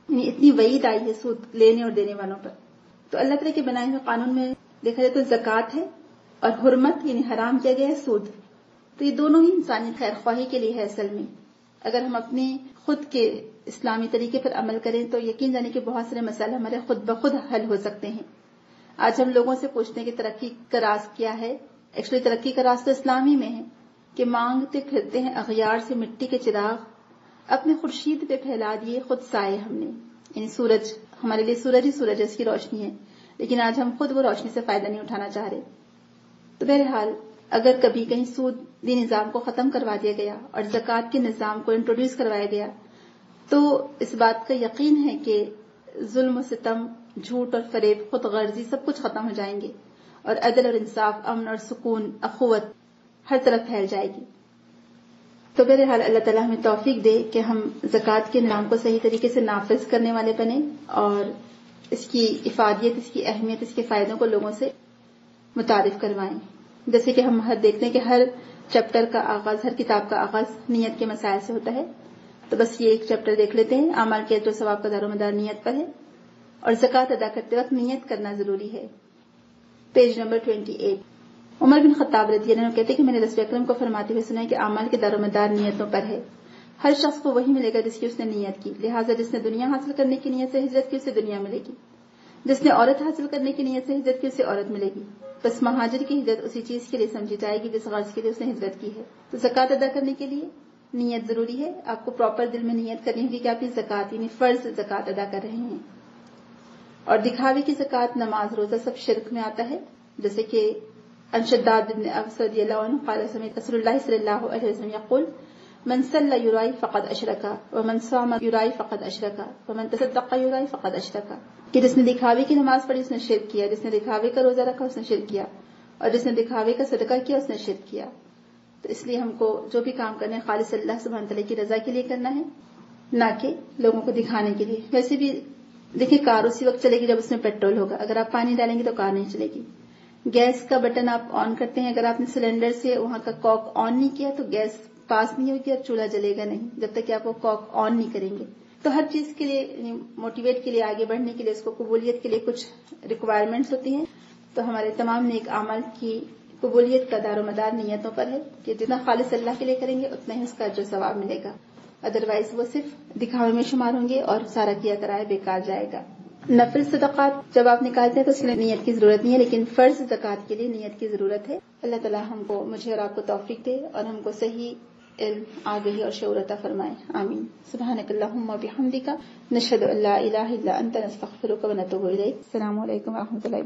इतनी वईद आई है सूद लेने और देने वालों पर। तो अल्लाह तला के बनाए हुए कानून में देखा जाए तो जक़ात है और हुरमत, यानी हराम किया गया है सूद। तो ये दोनों ही इंसानी खैर ख्वाही के लिए है असल में। अगर हम अपने खुद के इस्लामी तरीके पर अमल करें तो यकीन जाने के बहुत सारे मसाले हमारे खुद ब खुद हल हो सकते हैं। आज हम लोगों से पूछते हैं कि तरक्की का राज क्या है? एक्चुअली तरक्की का राज तो इस्लामी में है, कि मांगते फिरते हैं अखियार से मिट्टी के चिराग। अपने खुर्शीद पे फैला दिए खुद साए हमने। यानी सूरज, हमारे लिए सूरज ही सूरज इसकी रोशनी है। लेकिन आज हम खुद वो रोशनी से फ़ायदा नहीं उठाना चाह रहे। तो बहरहाल, अगर कभी कहीं सूदी निज़ाम को खत्म करवा दिया गया और जक़ात के निज़ाम को इंट्रोड्यूस करवाया गया। तो इस बात का यकीन है कि जुल्म, सितम, झूठ और फरेब खुद गर्जी सब कुछ खत्म हो जाएँगे और अदल और इंसाफ, अमन और सुकून, अखुवत हर तरफ़ फैल जाएगी। तो बहरहाल अल्लाह ताला हमें तौफीक दे कि हम जक़ात के नाम को सही तरीके से नाफिज करने वाले बने और इसकी इफादियत, इसकी अहमियत, इसके फायदों को लोगों से मुतारिफ करवाएँ। जैसे कि हम हर देखते हैं कि हर चैप्टर का आगाज़, हर किताब का आगाज़ नीयत के मसायल से होता है। तो बस ये एक चैप्टर देख लेते हैं। अमाल के अजर सवाब का दारोमदार नीयत पर है। और जक़ात अदा करते वक्त नीयत करना ज़रूरी है। Page number twenty eight. Umar bin Khattab रदी कहते कि मैंने रसू अक्रम को फरमाते हुए सुना है कि अमाल के दारोमदार नीयतों पर है। हर शख्स को वही मिलेगा जिसकी उसने नीयत की। लिहाजा जिसने दुनिया हासिल करने की नीयत से हिजरत की, उसे दुनिया मिलेगी। जिसने औरत हासिल करने की नीयत से हिजरत की, उसे औरत मिलेगी। बस महाजिर की हिजरत उसी चीज़ के लिए समझी जाएगी, जिस गर्ज के लिए उसने हिजरत की है। तो जक़ात अदा करने के लिए नीयत ज़रूरी है। आपको प्रॉपर दिल में नीयत करनी होगी कि आप इस जक़ात यानी फ़र्ज़ जक़ात अदा कर रहे हैं। और दिखावे की जक़ात, नमाज़, रोजा सब शिरक में आता है। जैसे कि वसल्लम यक़ुल, मन सल्ला अशरका। कि जिसने दिखावे की नमाज़ पढ़ी, उसने शिरक किया। जिसने दिखावे का रोजा रखा, उसने शिरक किया। और जिसने दिखावे का सदका किया, उसने शिरक किया। तो इसलिए हमको जो भी काम करना है, खालिस अल्लाह सुबहान तला की रजा के लिए करना है, ना कि लोगों को दिखाने के लिए। वैसे भी देखिए, कार उसी वक्त चलेगी जब उसमें पेट्रोल होगा। अगर आप पानी डालेंगे तो कार नहीं चलेगी। गैस का बटन आप ऑन करते हैं। अगर आपने सिलेंडर से वहाँ का कॉक ऑन नहीं किया तो गैस पास नहीं होगी और चूल्हा जलेगा नहीं, जब तक कि आप वो कॉक ऑन नहीं करेंगे। तो हर चीज़ के लिए मोटिवेट के लिए, आगे बढ़ने के लिए उसको कबूलियत के लिए कुछ रिक्वायरमेंट्स होती हैं। तो हमारे तमाम नेक अमल की कबूलियत का दारो मदार नीयतों पर है कि जितना खालिस अल्लाह के लिए करेंगे, उतना ही उसका जो सवाब मिलेगा। अदरवाइज़ वो सिर्फ़ दिखावे में शुमार होंगे और सारा किया कराए बेकार जाएगा। नफिल सदक़ात, जब आप निकालते हैं तो उसके लिए नीयत की ज़रूरत नहीं है, लेकिन फ़र्ज़ जक़ात के लिए नीयत की ज़रूरत है। अल्लाह तला हमको, मुझे और आपको तौफीक दे और हमको सही इल्म आगही और शौरता फरमाए आमीन सुबहानकल्लाहुम्मा बिहम्दिका नशहदु अल्ला इलाहा इल्ला अंता नस्तगफिरुका व नतूबु इलैक अस्सलामु अलैकुम व रहमतुल्लाहि